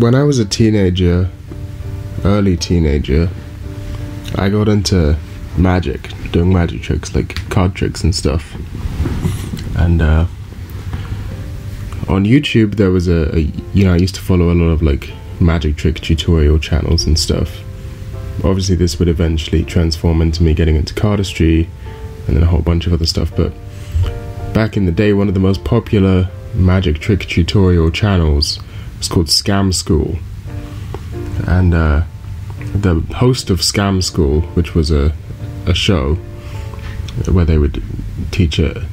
when I was a teenager, early teenager, I got into magic, doing magic tricks like card tricks and stuff. And uh, on YouTube, there was a, a you know I used to follow a lot of like magic trick tutorial channels and stuff. Obviously, this would eventually transform into me getting into cardistry and then a whole bunch of other stuff. But back in the day, one of the most popular magic trick tutorial channels was called Scam School. And uh, the host of Scam School, which was a, a show where they would teach a,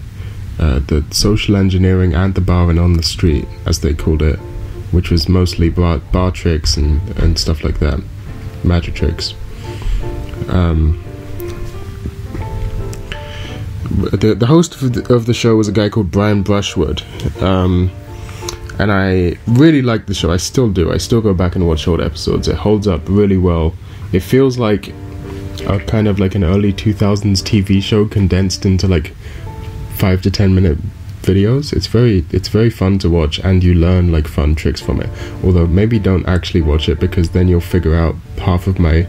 uh, the social engineering and the barring on the street, as they called it, which was mostly bar, bar tricks and, and stuff like that, magic tricks. Um, the the host of the, of the show was a guy called Brian Brushwood, um, and I really like the show. I still do. I still go back and watch old episodes. It holds up really well. It feels like a kind of like an early two thousands TV show condensed into like five to ten minute videos. It's very it's very fun to watch, and you learn like fun tricks from it. Although maybe don't actually watch it because then you'll figure out half of my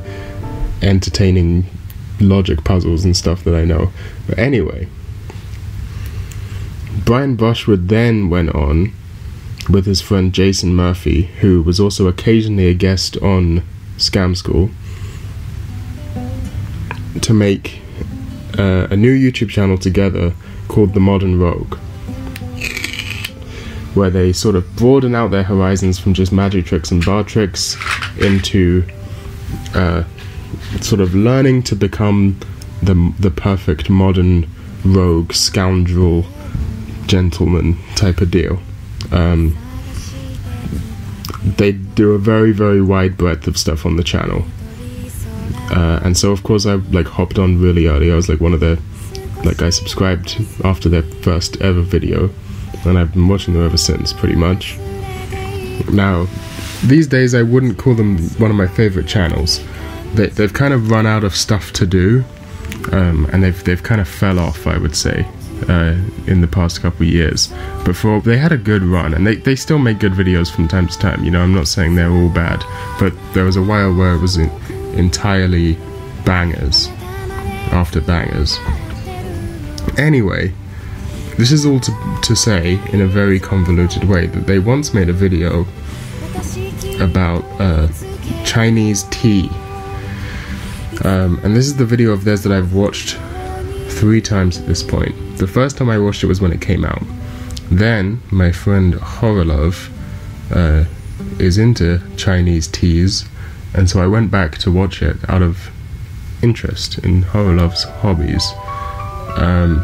entertaining logic puzzles and stuff that I know. But anyway, Brian Brushwood then went on with his friend Jason Murphy, who was also occasionally a guest on Scam School, to make uh, a new YouTube channel together called The Modern Rogue, where they sort of broaden out their horizons from just magic tricks and bar tricks into uh, sort of learning to become the the perfect modern rogue scoundrel gentleman type of deal. Um, they do a very very wide breadth of stuff on the channel, uh, and so of course I like hopped on really early. I was like one of the like I subscribed after their first ever video, and I've been watching them ever since pretty much. Now, these days I wouldn't call them one of my favorite channels they, they've kind of run out of stuff to do, um, and they've they've kind of fell off, I would say, uh, in the past couple years. Before they had a good run, and they, they still make good videos from time to time. You know, I'm not saying they're all bad, but there was a while where it was in, entirely bangers after bangers. Anyway, this is all to, to say in a very convoluted way that they once made a video about uh, Chinese tea um, and this is the video of theirs that I've watched three times at this point. The first time I watched it was when it came out. Then my friend Horolov uh, is into Chinese teas, and so I went back to watch it out of interest in Horolov's hobbies. Um,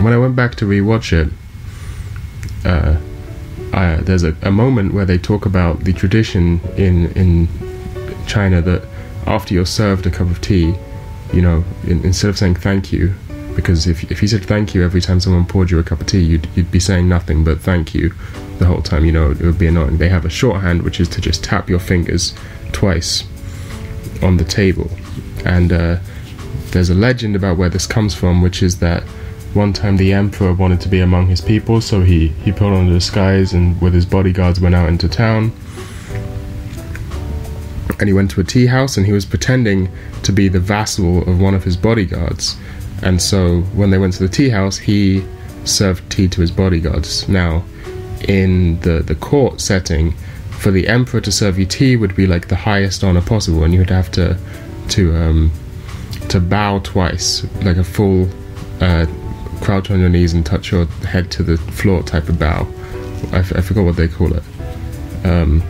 when I went back to rewatch it, uh, I, there's a, a moment where they talk about the tradition in in China that after you're served a cup of tea, you know, in, instead of saying thank you, because if, if you said thank you every time someone poured you a cup of tea, you'd, you'd be saying nothing but thank you the whole time, you know, it would be annoying. They have a shorthand, which is to just tap your fingers twice on the table. And uh, there's a legend about where this comes from, which is that one time the emperor wanted to be among his people, so he, he put on a disguise and with his bodyguards went out into town and he went to a tea house and he was pretending to be the vassal of one of his bodyguards. And so when they went to the tea house, he served tea to his bodyguards. Now, in the, the court setting, for the emperor to serve you tea would be like the highest honor possible, and you would have to to um, to bow twice, like a full uh, crouch on your knees and touch your head to the floor type of bow. I, f- I forgot what they call it. Um,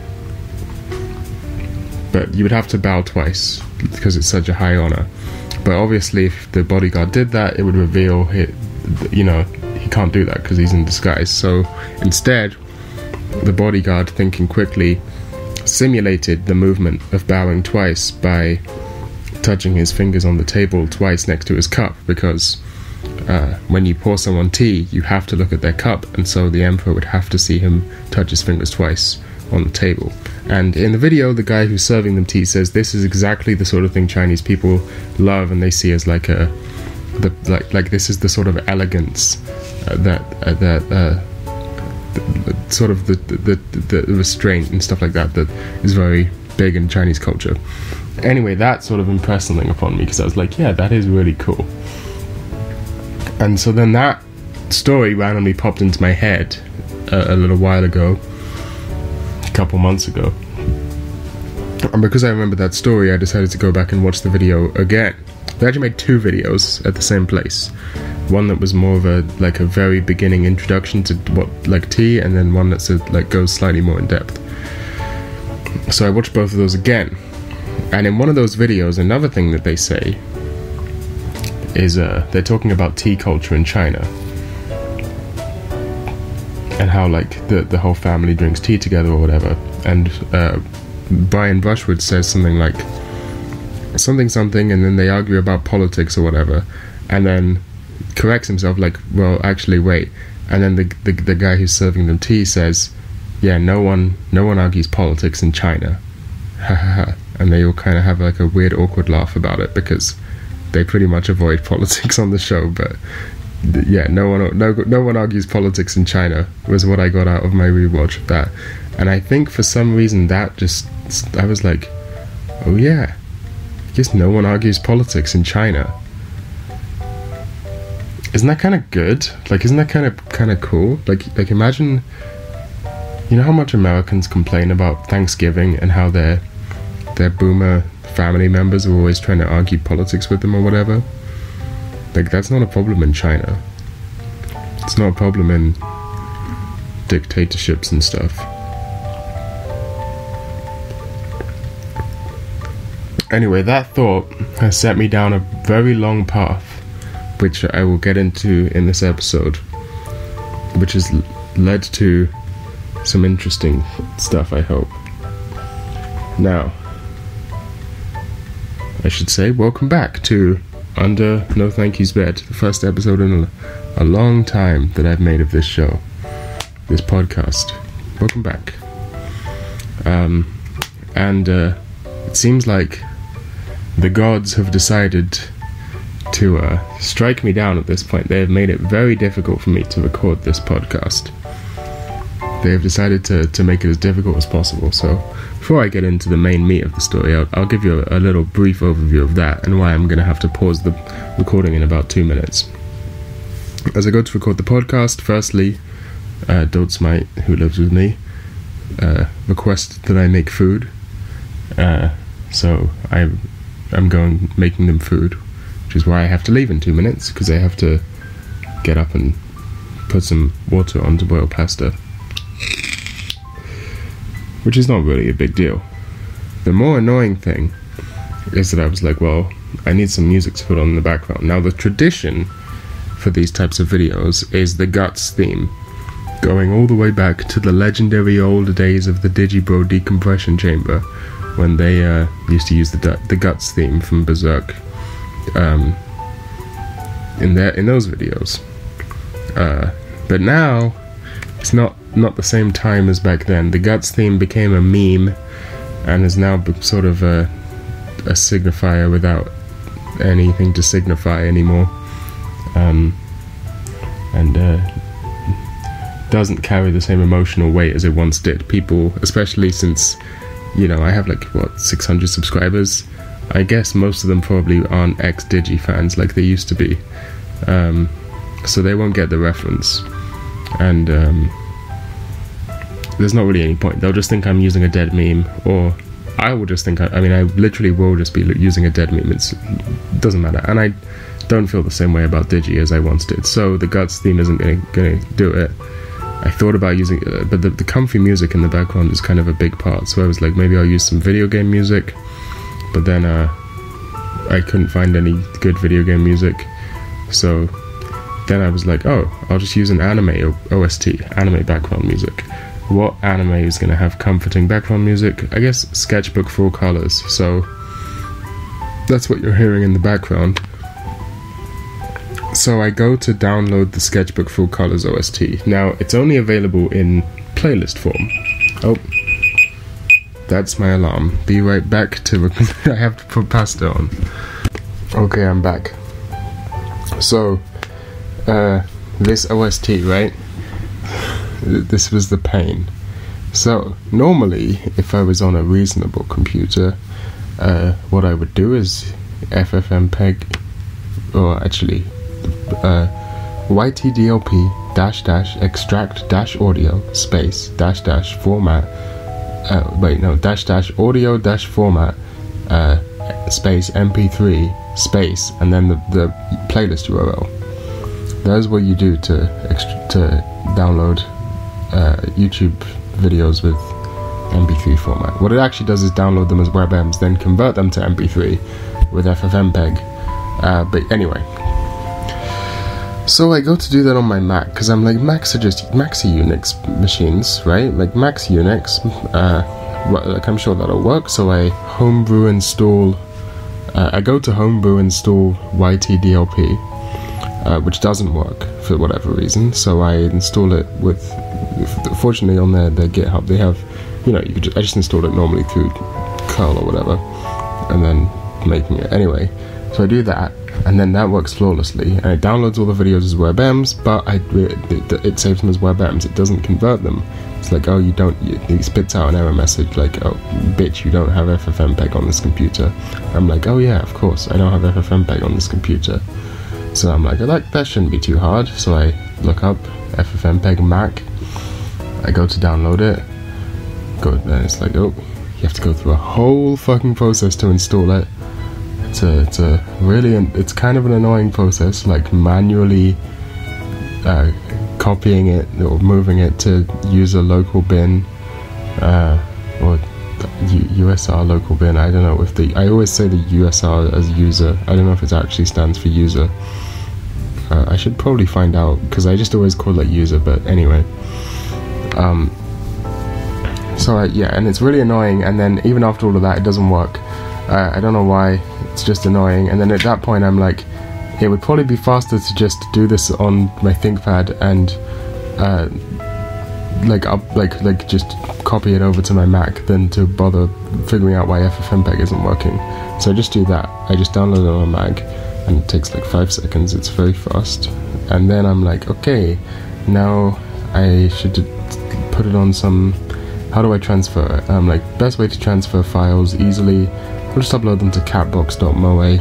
but you would have to bow twice because it's such a high honor. But obviously, if the bodyguard did that, it would reveal, he, you know, he can't do that because he's in disguise. So instead, the bodyguard, thinking quickly, simulated the movement of bowing twice by touching his fingers on the table twice next to his cup because uh, when you pour someone tea, you have to look at their cup, and so the emperor would have to see him touch his fingers twice on the table. And in the video, the guy who's serving them tea says this is exactly the sort of thing Chinese people love and they see as like a, the like like this is the sort of elegance uh, that uh, that uh, sort of the the, the restraint and stuff like that that is very big in Chinese culture. Anyway, that sort of impressed something upon me because I was like, yeah, that is really cool. And so then that story randomly popped into my head a, a little while ago, couple months ago. And because I remember that story, I decided to go back and watch the video again. They actually made two videos at the same place. One that was more of a like a very beginning introduction to what like tea, and then one that's a, like goes slightly more in depth. So I watched both of those again, and in one of those videos, another thing that they say is uh, they're talking about tea culture in China and how like the the whole family drinks tea together or whatever. And uh, Brian Brushwood says something like something something, and then they argue about politics or whatever, and then corrects himself like, well, actually, wait. And then the, the the guy who's serving them tea says, yeah, no one no one argues politics in China. Ha ha ha. And they all kind of have like a weird awkward laugh about it because they pretty much avoid politics on the show but yeah no one no no one argues politics in China was what I got out of my rewatch of that. And I think for some reason that just I was like oh yeah I guess no one argues politics in China. Isn't that kind of good? Like isn't that kind of kind of cool? Like like imagine you know how much Americans complain about Thanksgiving and how their their boomer family members are always trying to argue politics with them or whatever. Like that's not a problem in China. It's not a problem in dictatorships and stuff. Anyway, that thought has set me down a very long path, which I will get into in this episode, which has led to some interesting stuff, I hope. Now, I should say, welcome back to Under No Thank You's Bed, the first episode in a, a long time that I've made of this show, this podcast. Welcome back. Um, and uh, it seems like the gods have decided to uh, strike me down at this point. They have made it very difficult for me to record this podcast they have decided to, to make it as difficult as possible. So, before I get into the main meat of the story, I'll, I'll give you a, a, little brief overview of that and why I'm going to have to pause the recording in about two minutes. As I go to record the podcast, firstly, uh, Smite, who lives with me, uh, requested that I make food. Uh, so I, I'm going making them food, which is why I have to leave in two minutes because I have to get up and put some water on to boil pasta which is not really a big deal. The more annoying thing is that I was like, well, I need some music to put on in the background. Now, the tradition for these types of videos is the Guts theme, going all the way back to the legendary old days of the Digibro decompression chamber when they uh, used to use the the Guts theme from Berserk um, in their in those videos. Uh, but now it's not not the same time as back then. The Guts theme became a meme and is now sort of a, a signifier without anything to signify anymore. Um, and uh, doesn't carry the same emotional weight as it once did. People, especially since, you know, I have like, what, 600 subscribers? I guess most of them probably aren't ex Digi fans like they used to be. Um, so they won't get the reference. And, um, there's not really any point. They'll just think I'm using a dead meme, or I will just think. I, I mean, I literally will just be using a dead meme. It doesn't matter, and I don't feel the same way about Digi as I once did. So the guts theme isn't going to do it. I thought about using, it, but the, the comfy music in the background is kind of a big part. So I was like, maybe I'll use some video game music, but then uh, I couldn't find any good video game music. So then I was like, oh, I'll just use an anime OST, anime background music what anime is going to have comforting background music? I guess Sketchbook Full Colors. So that's what you're hearing in the background. So I go to download the Sketchbook Full Colors OST. Now it's only available in playlist form. Oh, that's my alarm. Be right back to. I have to put pasta on. Okay, I'm back. So, uh, this OST, right? This was the pain. So normally, if I was on a reasonable computer, uh, what I would do is FFmpeg, or actually, uh, YTDLP dash dash extract dash audio space dash dash format. Uh, wait, no, dash dash audio dash format uh, space MP3 space, and then the, the playlist URL. That's what you do to to download uh, YouTube videos with MP3 format. What it actually does is download them as WebMs, then convert them to MP3 with FFmpeg. Uh, but anyway, so I go to do that on my Mac because I'm like Macs are just are Unix machines, right? Like Macs Unix. Uh, like I'm sure that'll work. So I homebrew install. Uh, I go to homebrew install YTDLP, uh, which doesn't work for whatever reason. So I install it with. Fortunately, on their their GitHub, they have, you know, you could just, I just installed it normally through curl or whatever, and then making it anyway. So I do that, and then that works flawlessly. And it downloads all the videos as WebMs, but I, it, it, saves them as WebMs. It doesn't convert them. It's like, oh, you don't. It spits out an error message like, oh, bitch, you don't have FFmpeg on this computer. I'm like, oh yeah, of course, I don't have FFmpeg on this computer. So I'm like, that that shouldn't be too hard. So I look up FFmpeg Mac. I go to download it. Go, and it's like, oh, you have to go through a whole fucking process to install it it's a, it's a really it's kind of an annoying process like manually uh, copying it or moving it to USR local bin uh, or USR local bin. I don't know if the I always say the USR as user. I don't know if it actually stands for user. Uh, I should probably find out because I just always call it user but anyway. Um, so I, yeah and it's really annoying and then even after all of that it doesn't work. Uh, I don't know why. It's just annoying. And then at that point, I'm like, it would probably be faster to just do this on my ThinkPad and uh, like up, like like just copy it over to my Mac than to bother figuring out why FFmpeg isn't working. So I just do that. I just download it on my Mac, and it takes like five seconds. It's very fast. And then I'm like, okay, now I should put it on some. How do I transfer it? I'm like, best way to transfer files easily I'll just upload them to catbox.moe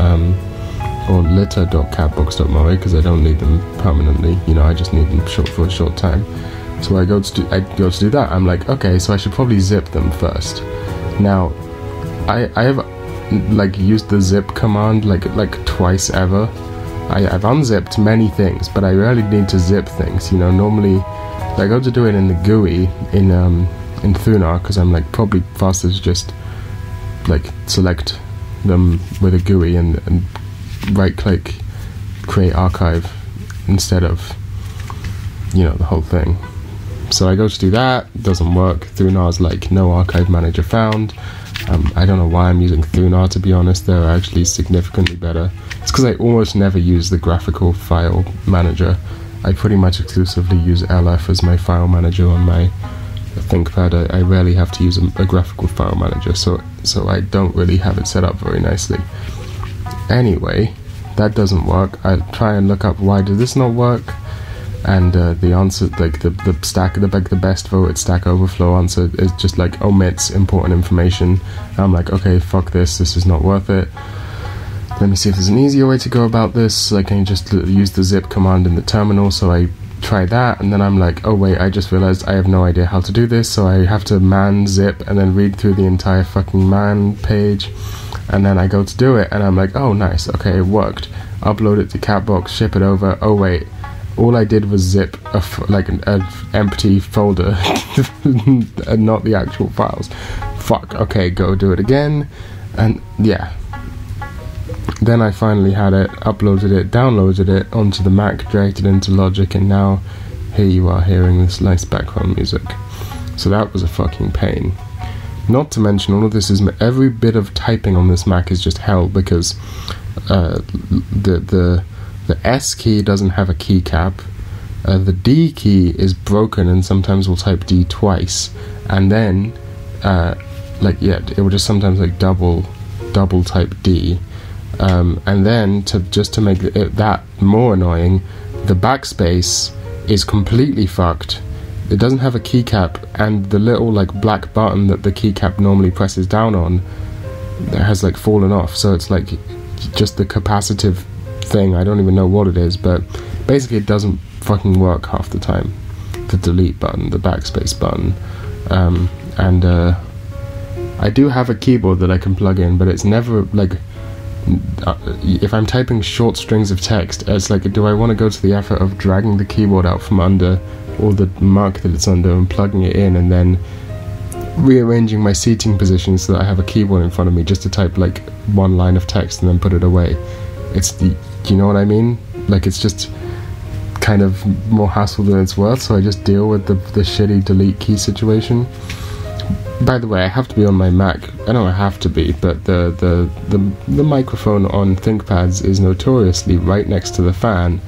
um, or litter.catbox.moe because I don't need them permanently. You know, I just need them short for a short time. So I go to do, I go to do that. I'm like, okay, so I should probably zip them first. Now, I I have like used the zip command like like twice ever. I, I've unzipped many things, but I rarely need to zip things. You know, normally I go to do it in the GUI in um in Thunar because I'm like probably faster to just like select them with a GUI and, and right click create archive instead of you know the whole thing. So I go to do that, doesn't work. Thunar's like no archive manager found. Um, I don't know why I'm using Thunar to be honest. They're actually significantly better. It's because I almost never use the graphical file manager. I pretty much exclusively use LF as my file manager on my ThinkPad. I, I rarely have to use a, a graphical file manager, so so I don't really have it set up very nicely. Anyway, that doesn't work. I try and look up why does this not work, and uh, the answer, like the the stack, the like the best voted Stack Overflow answer is just like omits important information. And I'm like, okay, fuck this. This is not worth it. Let me see if there's an easier way to go about this. I can just use the zip command in the terminal. So I try that and then I'm like, oh wait, I just realized I have no idea how to do this, so I have to man zip and then read through the entire fucking man page and then I go to do it and I'm like, oh nice, okay, it worked. Upload it to Catbox, ship it over. Oh wait, all I did was zip a f- like an empty folder and not the actual files. Fuck. Okay, go do it again, and yeah, then I finally had it, uploaded it, downloaded it onto the Mac, dragged it into Logic, and now here you are hearing this nice background music. So that was a fucking pain. Not to mention, all of this is every bit of typing on this Mac is just hell because uh, the the the S key doesn't have a keycap. Uh, the D key is broken, and sometimes we'll type D twice, and then uh, like yeah, it will just sometimes like double double type D um, and then to just to make it that more annoying, the backspace is completely fucked, it doesn't have a keycap, and the little like black button that the keycap normally presses down on has like fallen off. So it's like just the capacitive thing. I don't even know what it is, but basically it doesn't fucking work half the time. The delete button, the backspace button, um, and uh, I do have a keyboard that I can plug in, but it's never like uh, if I'm typing short strings of text, it's like, do I want to go to the effort of dragging the keyboard out from under or the mark that it's under and plugging it in and then rearranging my seating position so that I have a keyboard in front of me just to type like one line of text and then put it away. It's the, you know what I mean? Like it's just kind of more hassle than it's worth, so I just deal with the, the shitty delete key situation. By the way, I have to be on my Mac. I know I have to be, but the, the, the, the microphone on ThinkPads is notoriously right next to the fan,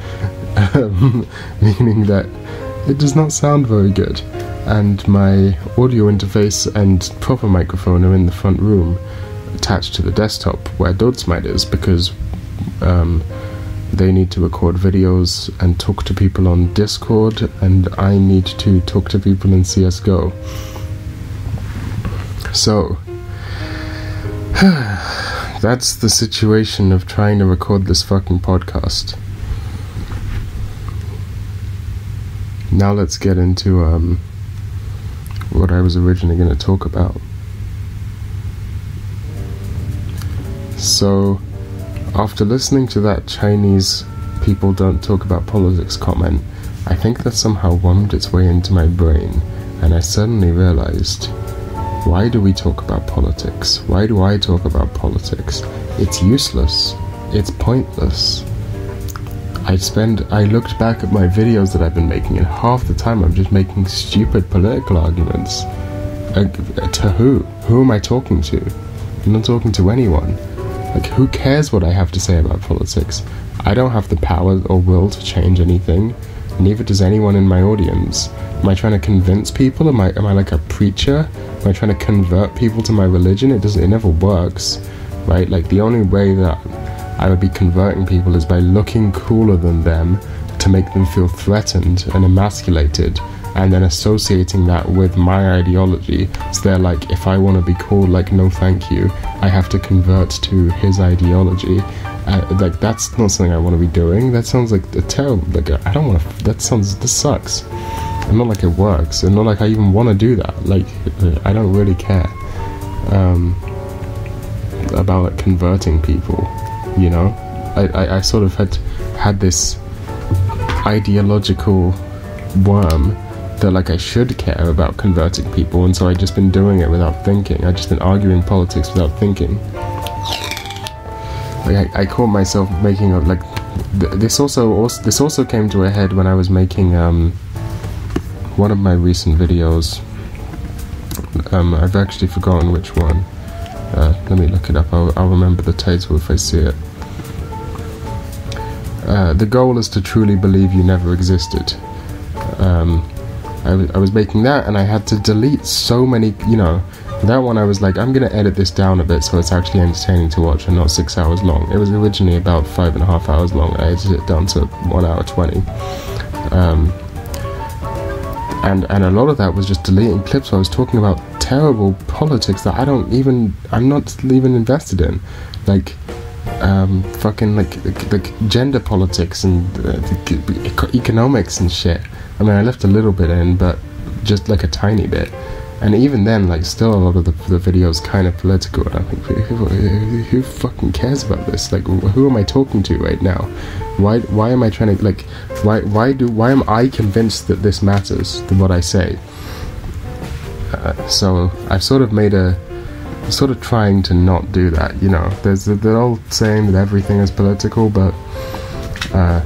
um, meaning that it does not sound very good. And my audio interface and proper microphone are in the front room, attached to the desktop where Dotesmite is, because um, they need to record videos and talk to people on Discord, and I need to talk to people in CSGO. So, that's the situation of trying to record this fucking podcast. Now let's get into um, what I was originally going to talk about. So, after listening to that Chinese people don't talk about politics comment, I think that somehow wormed its way into my brain, and I suddenly realized why do we talk about politics? Why do I talk about politics? It's useless. It's pointless. I spend I looked back at my videos that I've been making and half the time I'm just making stupid political arguments. Uh, to who? Who am I talking to? I'm not talking to anyone. Like who cares what I have to say about politics? I don't have the power or will to change anything. Neither does anyone in my audience. Am I trying to convince people? Am I am I like a preacher? Am I trying to convert people to my religion? It doesn't it never works. Right? Like the only way that I would be converting people is by looking cooler than them to make them feel threatened and emasculated and then associating that with my ideology. So they're like, if I want to be called like, no, thank you, I have to convert to his ideology. Uh, like, that's not something I want to be doing. That sounds like a terrible, like, I don't want to, that sounds, this sucks. And not like it works, and not like I even want to do that. Like, I don't really care um, about like, converting people you know I, I, I sort of had had this ideological worm that like I should care about converting people and so I've just been doing it without thinking I just been arguing politics without thinking like I, I caught myself making a like th- this also, also this also came to a head when I was making um one of my recent videos um I've actually forgotten which one uh, let me look it up. I'll, I'll, remember the title if I see it. Uh, the goal is to truly believe you never existed. Um, I, was making that and I had to delete so many, you know. That one I was like, I'm gonna edit this down a bit so it's actually entertaining to watch and not six hours long. It was originally about five and a half hours long. I edited it down to one hour twenty. Um, and and a lot of that was just deleting clips I was talking about terrible politics that I don't even I'm not even invested in, like um, fucking like like gender politics and uh, economics and shit. I mean, I left a little bit in, but just like a tiny bit. And even then, like, still a lot of the, the videos kind of political. And I think, who, who fucking cares about this? Like, who am I talking to right now? Why why am I trying to like? Why why do why am I convinced that this matters? What I say. Uh, so I've sort of made a sort of trying to not do that. You know, there's the, the old saying that everything is political, but uh,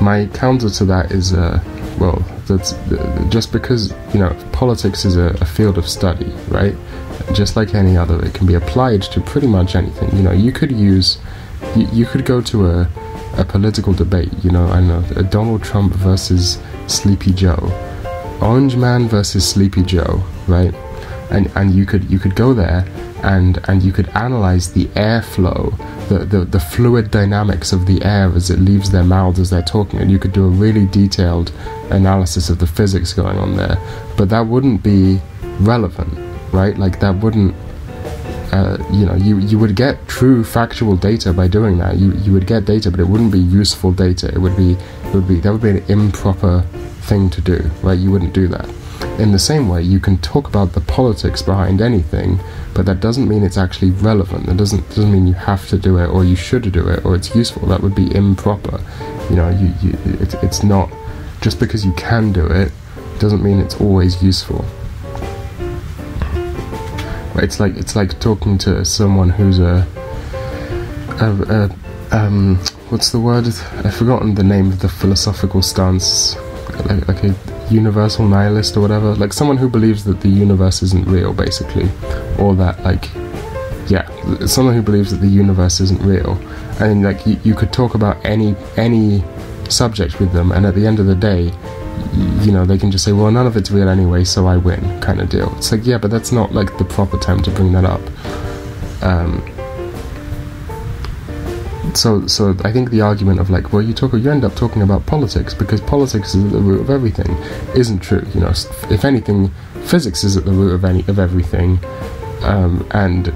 my counter to that is, uh, well, that's uh, just because you know politics is a, a, field of study, right? Just like any other, it can be applied to pretty much anything. You know, you could use, you, you could go to a a political debate. You know, I know Donald Trump versus Sleepy Joe, Orange Man versus Sleepy Joe, right? And and you could you could go there and and you could analyze the airflow, the, the the fluid dynamics of the air as it leaves their mouths as they're talking, and you could do a really detailed analysis of the physics going on there. But that wouldn't be relevant, right? Like that wouldn't. Uh, you know, you, you would get true factual data by doing that. You you would get data, but it wouldn't be useful data. It would be it would be that would be an improper thing to do, right? You wouldn't do that. In the same way, you can talk about the politics behind anything, but that doesn't mean it's actually relevant. That doesn't doesn't mean you have to do it or you should do it or it's useful. That would be improper. You know, you, you it, it's not just because you can do it doesn't mean it's always useful. It's like it's like talking to someone who's a, a, a um, what's the word? I've forgotten the name of the philosophical stance. Like, like a universal nihilist or whatever, like someone who believes that the universe isn't real, basically, or that like, yeah, someone who believes that the universe isn't real, and like you, you could talk about any any subject with them, and at the end of the day, you know, they can just say, well, none of it's real anyway, so I win, kind of deal. It's like, yeah, but that's not like the proper time to bring that up. Um, so so I think the argument of like well you talk you end up talking about politics because politics is at the root of everything isn't true you know. If anything physics is at the root of any of everything um, and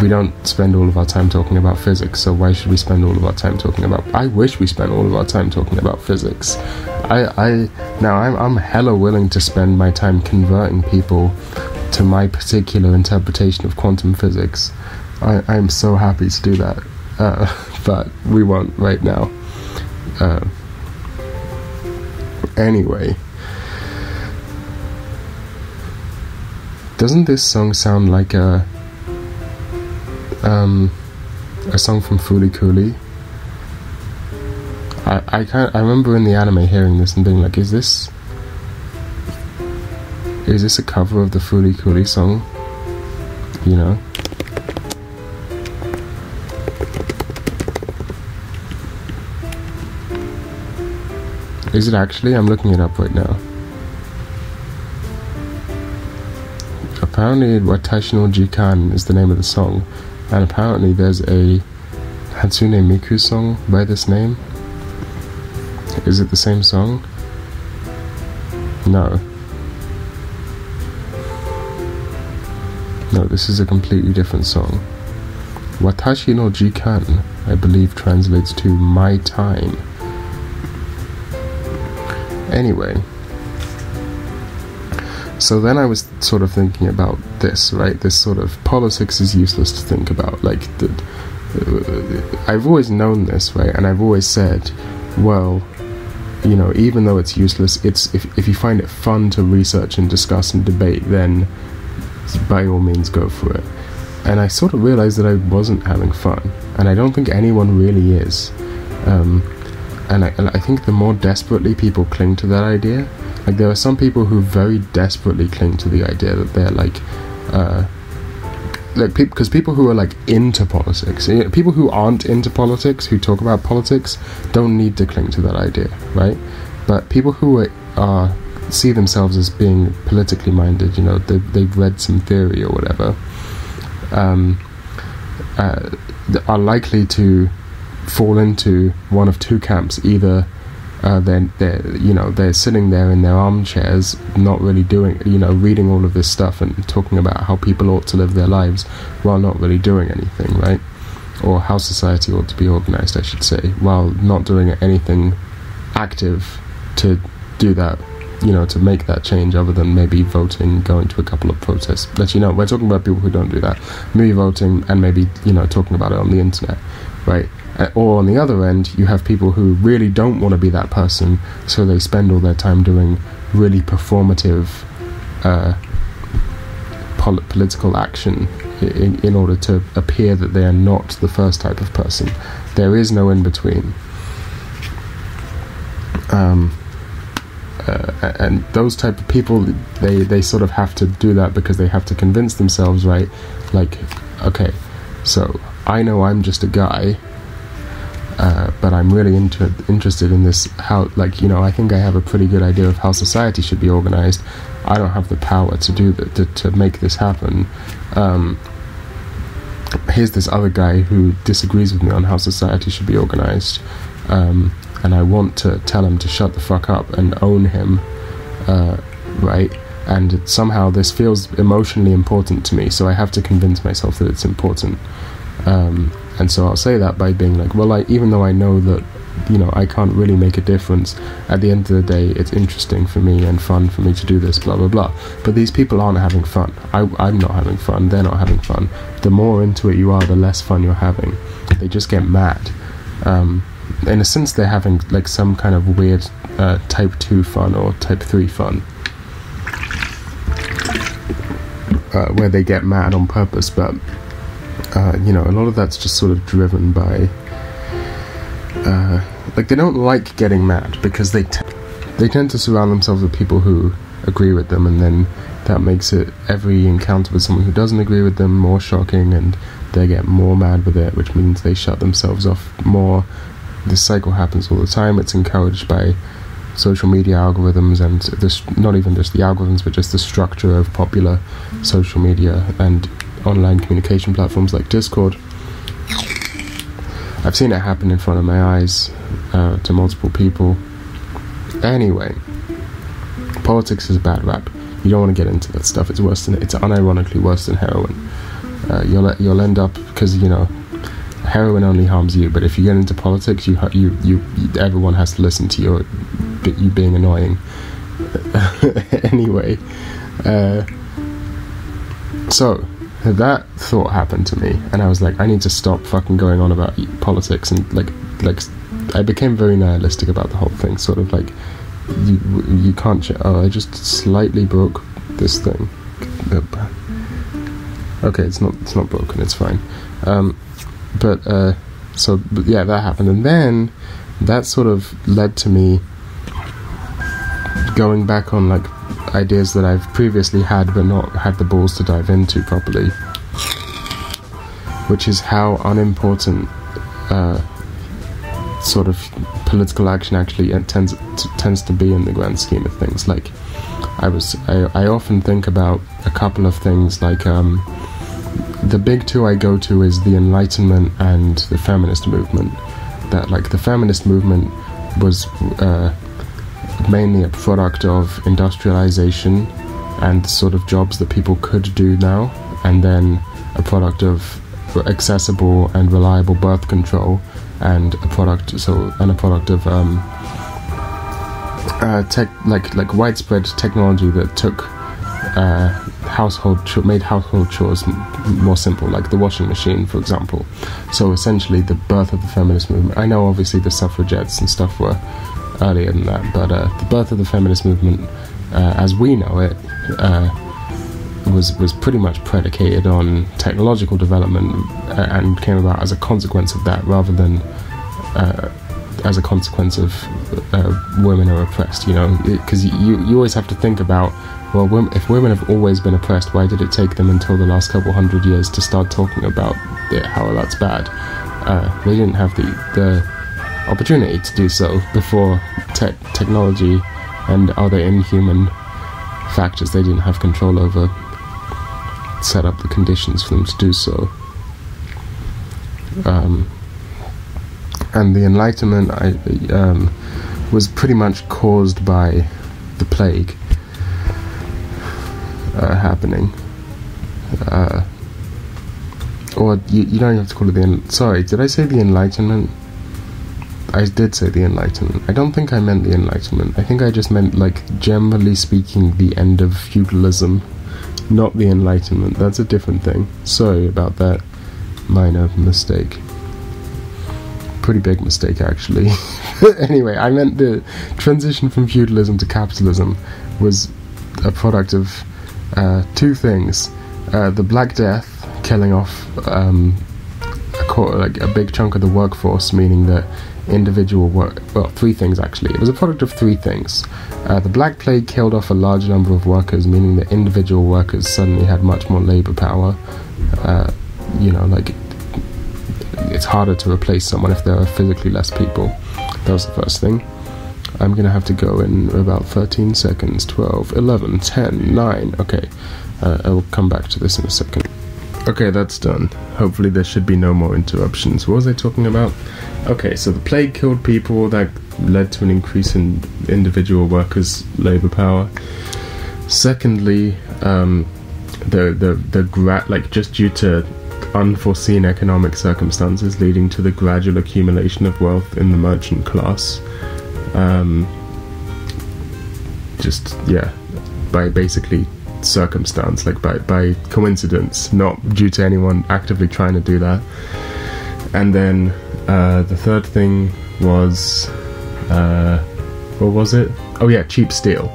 we don't spend all of our time talking about physics so why should we spend all of our time talking about I wish we spent all of our time talking about physics. I, I now I'm, I'm hella willing to spend my time converting people to my particular interpretation of quantum physics. I, I'm so happy to do that. Uh, but we won't right now. Uh, anyway, doesn't this song sound like a um, a song from Fooly Cooly? I I can't. I remember in the anime hearing this and being like, "Is this is this a cover of the Fooly Cooly song?" You know. Is it actually? I'm looking it up right now. Apparently, Watashi no Jikan is the name of the song, and apparently there's a Hatsune Miku song by this name. Is it the same song? No. No, this is a completely different song. Watashi no Jikan, I believe, translates to my time. Anyway, so then I was sort of thinking about this, right? This sort of politics is useless to think about. Like, the, uh, I've always known this, right? And I've always said, well, you know, even though it's useless, it's if if you find it fun to research and discuss and debate, then by all means go for it. And I sort of realized that I wasn't having fun, and I don't think anyone really is. Um, and I, and I think the more desperately people cling to that idea, like there are some people who very desperately cling to the idea that they're like, uh, like because people who are like into politics, people who aren't into politics, who talk about politics, don't need to cling to that idea, right? But people who are, are see themselves as being politically minded, you know, they, they've read some theory or whatever, um, uh, are likely to fall into one of two camps. Either uh, they're, they're, you know, they're sitting there in their armchairs, not really doing, you know, reading all of this stuff and talking about how people ought to live their lives while not really doing anything, right? Or how society ought to be organized, I should say, while not doing anything active to do that, you know, to make that change other than maybe voting, going to a couple of protests. But, you know, we're talking about people who don't do that. Maybe voting and maybe, you know, talking about it on the internet, right? Uh, or on the other end, you have people who really don't want to be that person, so they spend all their time doing really performative uh, pol- political action in, in order to appear that they are not the first type of person. There is no in between. Um, uh, and those type of people, they, they sort of have to do that because they have to convince themselves, right? Like, okay, so I know I'm just a guy uh, but I'm really inter- interested in this. How, like, you know, I think I have a pretty good idea of how society should be organized. I don't have the power to do that, to, to make this happen. Um, here's this other guy who disagrees with me on how society should be organized, um, and I want to tell him to shut the fuck up and own him, uh, right? And somehow this feels emotionally important to me, so I have to convince myself that it's important. Um, and so I'll say that by being like, well, I, even though I know that you know I can't really make a difference. At the end of the day, it's interesting for me and fun for me to do this, blah blah blah. But these people aren't having fun. I, I'm not having fun. They're not having fun. The more into it you are, the less fun you're having. They just get mad. Um, in a sense, they're having like some kind of weird uh, type two fun or type three fun. Uh, where they get mad on purpose, but uh, you know, a lot of that's just sort of driven by uh, like they don't like getting mad because they t- they tend to surround themselves with people who agree with them, and then that makes it every encounter with someone who doesn't agree with them more shocking, and they get more mad with it, which means they shut themselves off more. This cycle happens all the time. It's encouraged by social media algorithms and this not even just the algorithms but just the structure of popular social media and online communication platforms like Discord I've seen it happen in front of my eyes uh, to multiple people. Anyway, politics is a bad rap. You don't want to get into that stuff. It's worse than it's unironically worse than heroin. Uh, you'll you'll end up because you know heroin only harms you, but if you get into politics, you you you, everyone has to listen to your you being annoying. anyway, uh, so that thought happened to me, and I was like, I need to stop fucking going on about politics and like like I became very nihilistic about the whole thing. Sort of like you you can't. Ch- oh, I just slightly broke this thing. Okay, it's not it's not broken. It's fine. Um, but uh, so but yeah, that happened, and then that sort of led to me going back on like ideas that I've previously had but not had the balls to dive into properly, which is how unimportant uh, sort of political action actually tends to, tends to be in the grand scheme of things. Like, I was I, I often think about a couple of things like um, the big two I go to is the Enlightenment and the feminist movement. That like the feminist movement was. Uh, mainly a product of industrialization and the sort of jobs that people could do now, and then a product of accessible and reliable birth control, and a product so and a product of um, uh, tech like like widespread technology that took uh, household made household chores m- more simple, like the washing machine, for example. So essentially, the birth of the feminist movement. I know, obviously, the suffragettes and stuff were earlier than that, but uh, the birth of the feminist movement, uh, as we know it, uh, was was pretty much predicated on technological development uh, and came about as a consequence of that, rather than uh, as a consequence of uh, women are oppressed. You know, because you you always have to think about. Well, if women have always been oppressed, why did it take them until the last couple hundred years to start talking about it, how that's bad? they didn't have the, the opportunity to do so before te- technology and other inhuman factors they didn't have control over set up the conditions for them to do so. Um, and the Enlightenment I, um, was pretty much caused by the plague uh, happening. Uh, or you, you don't have to call it the. En- Sorry, did I say the Enlightenment? I did say the Enlightenment. I don't think I meant the Enlightenment. I think I just meant, like, generally speaking, the end of feudalism, not the Enlightenment. That's a different thing. Sorry about that minor mistake. Pretty big mistake, actually. anyway, I meant the transition from feudalism to capitalism was a product of uh, two things uh, the Black Death killing off um, a, like a big chunk of the workforce, meaning that individual work. Well, three things actually. It was a product of three things. Uh, the Black Plague killed off a large number of workers, meaning that individual workers suddenly had much more labor power. Uh, you know, like it's harder to replace someone if there are physically less people. That was the first thing. I'm gonna have to go in about 13 seconds 12, 11, 10, 9. Okay, uh, I will come back to this in a second. Okay, that's done. Hopefully, there should be no more interruptions. What was I talking about? Okay, so the plague killed people, that led to an increase in individual workers' labor power. Secondly, um, the the the gra- like just due to unforeseen economic circumstances leading to the gradual accumulation of wealth in the merchant class. Um, just yeah, by basically circumstance, like by by coincidence, not due to anyone actively trying to do that. And then uh, the third thing was uh, what was it? Oh yeah, cheap steel,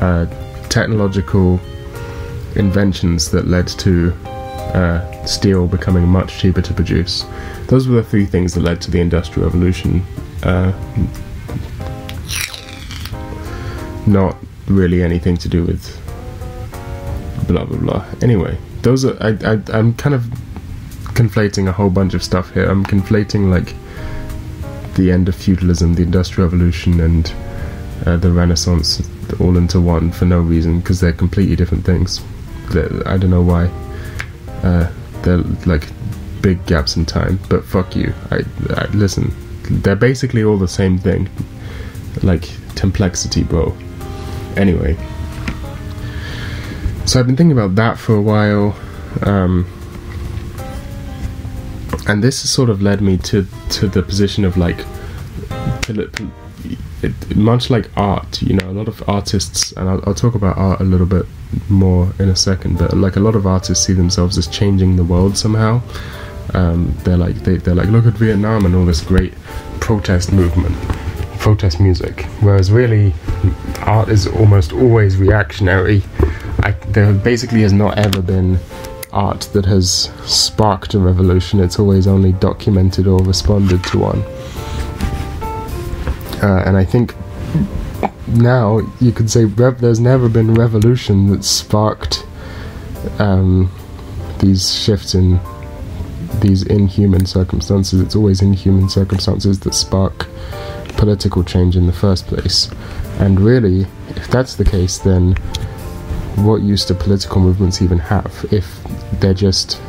uh, technological inventions that led to uh, steel becoming much cheaper to produce. Those were the three things that led to the Industrial Revolution. Uh, not really anything to do with blah blah blah. Anyway, those are I, I I'm kind of conflating a whole bunch of stuff here. I'm conflating like the end of feudalism, the Industrial Revolution, and uh, the Renaissance all into one for no reason because they're completely different things. They're, I don't know why. Uh, they're like big gaps in time, but fuck you. I, I listen. They're basically all the same thing. Like complexity, bro. Anyway, so I've been thinking about that for a while, um, and this has sort of led me to to the position of like, much like art. You know, a lot of artists, and I'll, I'll talk about art a little bit more in a second, but like a lot of artists see themselves as changing the world somehow. Um, they're like they, they're like look at Vietnam and all this great protest movement protest music, whereas really art is almost always reactionary. I, there basically has not ever been art that has sparked a revolution. It's always only documented or responded to one. Uh, and I think now you could say there's never been revolution that sparked um, these shifts in these inhuman circumstances. It's always inhuman circumstances that spark political change in the first place. And really, if that's the case, then what use do political movements even have if they're just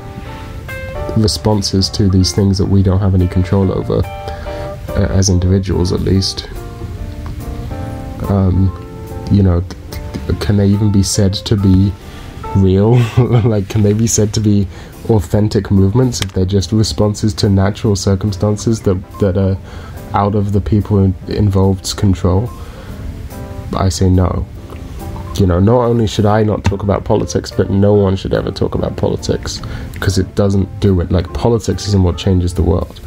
responses to these things that we don't have any control over, uh, as individuals at least? Um, you know, can they even be said to be real? like, can they be said to be authentic movements if they're just responses to natural circumstances that that are out of the people involved's control, I say no. You know, not only should I not talk about politics, but no one should ever talk about politics because it doesn't do it. Like, politics isn't what changes the world.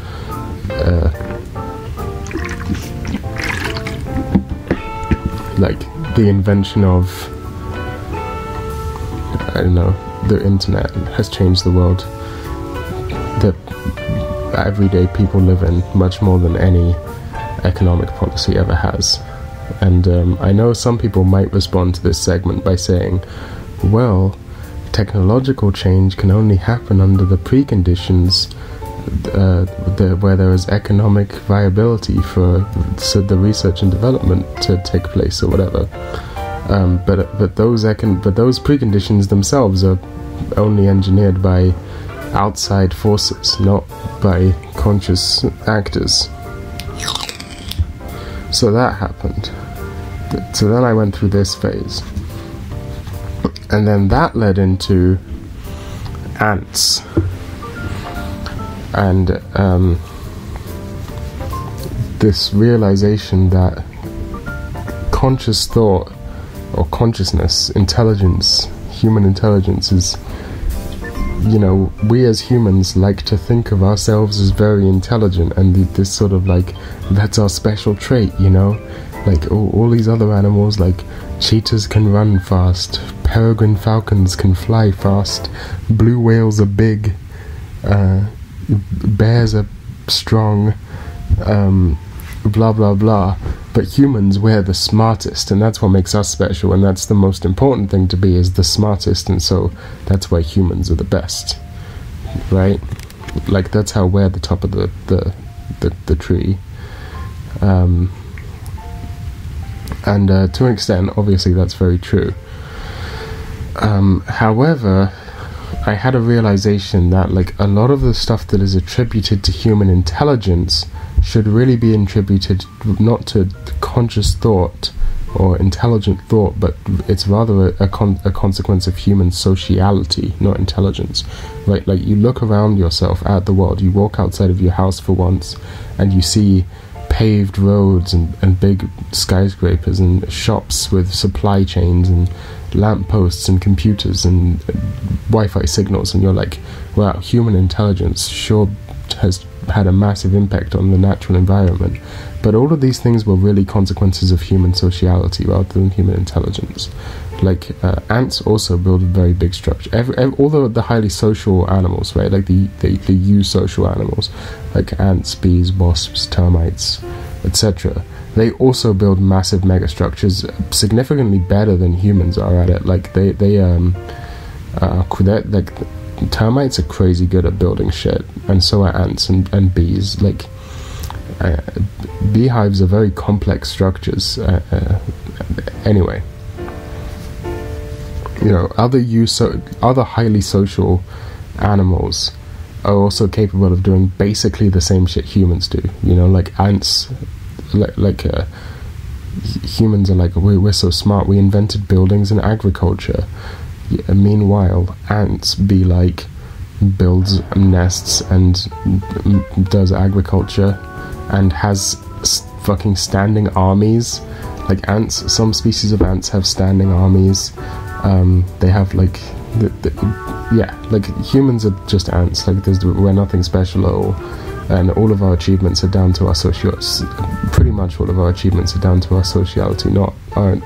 Uh, like, the invention of, I don't know, the internet has changed the world. The everyday people live in much more than any economic policy ever has. And um, I know some people might respond to this segment by saying, well, technological change can only happen under the preconditions uh, the, where there is economic viability for so the research and development to take place or whatever. Um, but but those econ- but those preconditions themselves are only engineered by outside forces, not by conscious actors. So that happened. So then I went through this phase. And then that led into ants. And um, this realization that conscious thought or consciousness, intelligence, human intelligence is you know, we as humans like to think of ourselves as very intelligent, and this sort of like that's our special trait, you know. Like all, all these other animals, like cheetahs can run fast, peregrine falcons can fly fast, blue whales are big, uh, bears are strong, um, blah blah blah. But humans, we're the smartest, and that's what makes us special, and that's the most important thing to be is the smartest, and so that's why humans are the best, right? Like that's how we're the top of the the the, the tree. Um, and uh, to an extent, obviously, that's very true. Um, however, I had a realization that like a lot of the stuff that is attributed to human intelligence should really be attributed not to conscious thought or intelligent thought, but it's rather a, a, con- a, consequence of human sociality, not intelligence. Right? Like you look around yourself at the world, you walk outside of your house for once, and you see paved roads and, and big skyscrapers and shops with supply chains and lampposts and computers and Wi-Fi signals, and you're like, wow, human intelligence sure has had a massive impact on the natural environment. But all of these things were really consequences of human sociality rather than human intelligence. Like uh, ants also build a very big structure. Every, every, all the, the highly social animals, right? Like the, the, the eusocial animals, like ants, bees, wasps, termites, etc. They also build massive megastructures, significantly better than humans are at it. Like they they um uh, like termites are crazy good at building shit, and so are ants and, and bees. Like uh, beehives are very complex structures. Uh, uh, anyway, you know, other use other highly social animals are also capable of doing basically the same shit humans do. You know, like ants, like, like uh, humans are like we're, we're so smart. We invented buildings and agriculture. Yeah, meanwhile, ants be like builds nests and does agriculture and has fucking standing armies. Like ants, some species of ants have standing armies. Um, they have like, the, the, yeah, like humans are just ants. Like there's, we're nothing special at all, and all of our achievements are down to our social. Pretty much all of our achievements are down to our sociality, not our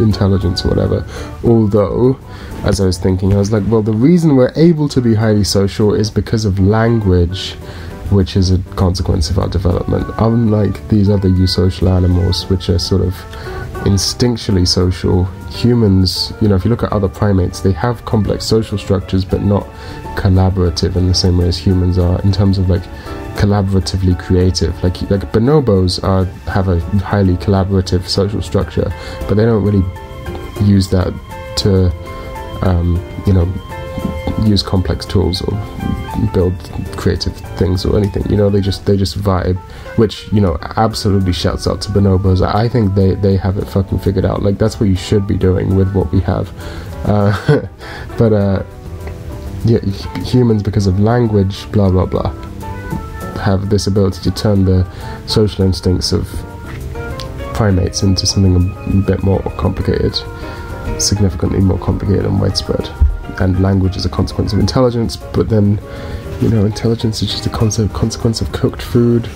intelligence or whatever. Although, as I was thinking, I was like, well, the reason we're able to be highly social is because of language which is a consequence of our development. Unlike these other eusocial animals, which are sort of instinctually social, humans, you know, if you look at other primates, they have complex social structures but not collaborative in the same way as humans are in terms of like collaboratively creative. Like like bonobos are have a highly collaborative social structure, but they don't really use that to um, you know use complex tools or build creative things or anything. You know, they just they just vibe, which you know absolutely shouts out to bonobos. I think they they have it fucking figured out. Like that's what you should be doing with what we have. Uh, but uh, yeah, humans because of language, blah blah blah, have this ability to turn the social instincts of primates into something a bit more complicated, significantly more complicated and widespread and language is a consequence of intelligence, but then, you know, intelligence is just a concept, consequence of cooked food.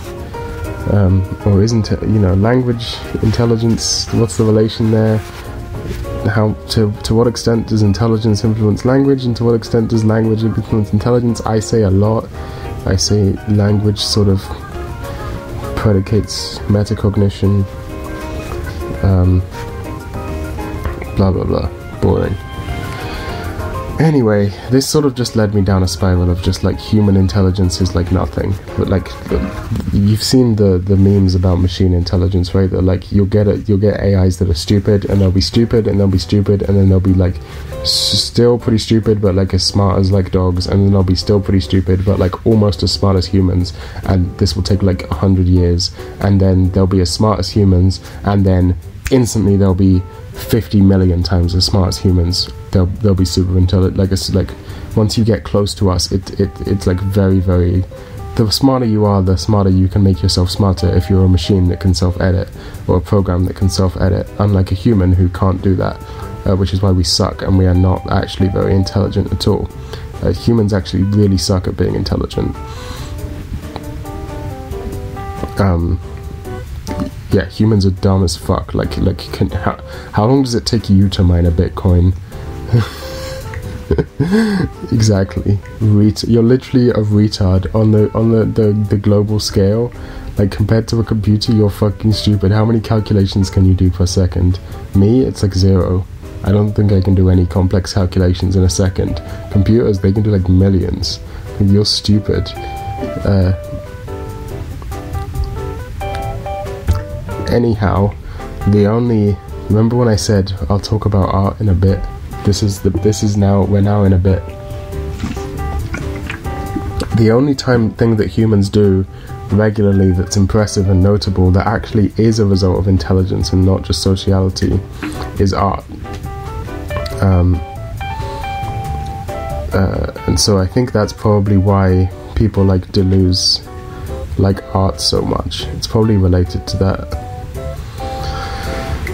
Um, or isn't it, you know, language, intelligence, what's the relation there? How, to, to what extent does intelligence influence language, and to what extent does language influence intelligence? I say a lot. I say language sort of predicates metacognition, um, blah blah blah. Boring. Anyway, this sort of just led me down a spiral of just like human intelligence is like nothing. But like you've seen the the memes about machine intelligence, right? That like you'll get it, you'll get AIs that are stupid, and they'll be stupid, and they'll be stupid, and then they'll be like still pretty stupid, but like as smart as like dogs, and then they'll be still pretty stupid, but like almost as smart as humans. And this will take like a hundred years, and then they'll be as smart as humans, and then instantly they'll be 50 million times as smart as humans they'll they'll be super intelligent like it's like once you get close to us it, it it's like very very the smarter you are the smarter you can make yourself smarter if you're a machine that can self-edit or a program that can self-edit unlike a human who can't do that uh, which is why we suck and we are not actually very intelligent at all. Uh, humans actually really suck at being intelligent. Um, yeah, humans are dumb as fuck. Like, like, can, how, how long does it take you to mine a Bitcoin? exactly. Ret- you're literally a retard on the on the, the, the global scale. Like compared to a computer, you're fucking stupid. How many calculations can you do per second? Me, it's like zero. I don't think I can do any complex calculations in a second. Computers, they can do like millions. You're stupid. Uh, anyhow, the only remember when I said I'll talk about art in a bit. this is the this is now we're now in a bit the only time thing that humans do regularly that's impressive and notable that actually is a result of intelligence and not just sociality is art. Um, uh, and so I think that's probably why people like Deleuze like art so much. It's probably related to that.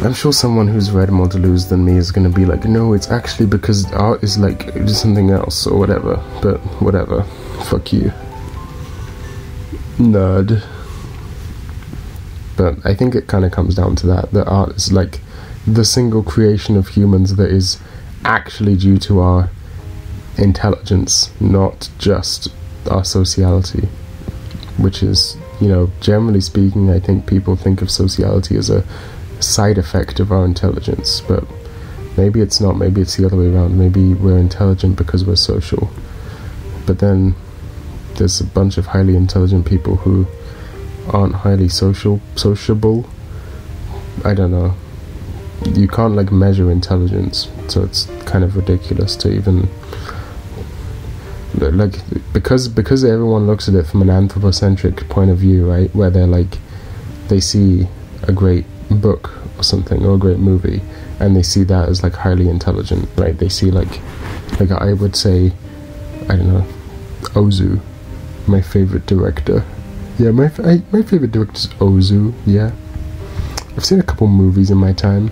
I'm sure someone who's read more Deleuze than me is going to be like, no, it's actually because art is like something else or whatever. But whatever. Fuck you nerd. But I think it kind of comes down to that. That art is like the single creation of humans that is actually due to our intelligence, not just our sociality. Which is, you know, generally speaking, I think people think of sociality as a side effect of our intelligence, but maybe it's not, maybe it's the other way around. Maybe we're intelligent because we're social. But then there's a bunch of highly intelligent people who aren't highly social sociable. I don't know. You can't like measure intelligence, so it's kind of ridiculous to even like because because everyone looks at it from an anthropocentric point of view, right? Where they're like they see a great book or something or a great movie and they see that as like highly intelligent, right? They see like like I would say I don't know Ozu my favorite director. Yeah, my I, my favorite director is Ozu. Yeah, I've seen a couple movies in my time.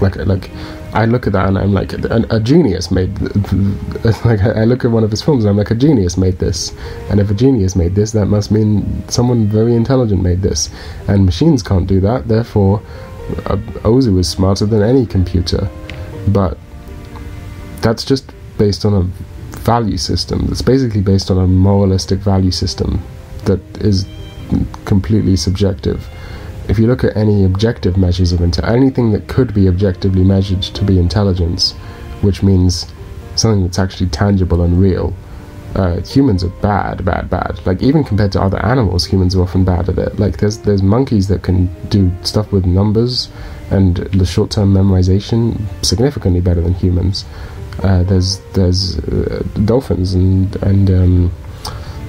Like like, I look at that and I'm like, a, a genius made. Like I look at one of his films and I'm like, a genius made this. And if a genius made this, that must mean someone very intelligent made this. And machines can't do that. Therefore, uh, Ozu is smarter than any computer. But that's just based on a value system that's basically based on a moralistic value system that is completely subjective. If you look at any objective measures of intelligence, anything that could be objectively measured to be intelligence, which means something that's actually tangible and real, uh, humans are bad, bad, bad. Like even compared to other animals, humans are often bad at it. Like there's there's monkeys that can do stuff with numbers and the short-term memorization significantly better than humans. Uh, there's there's uh, dolphins and and um,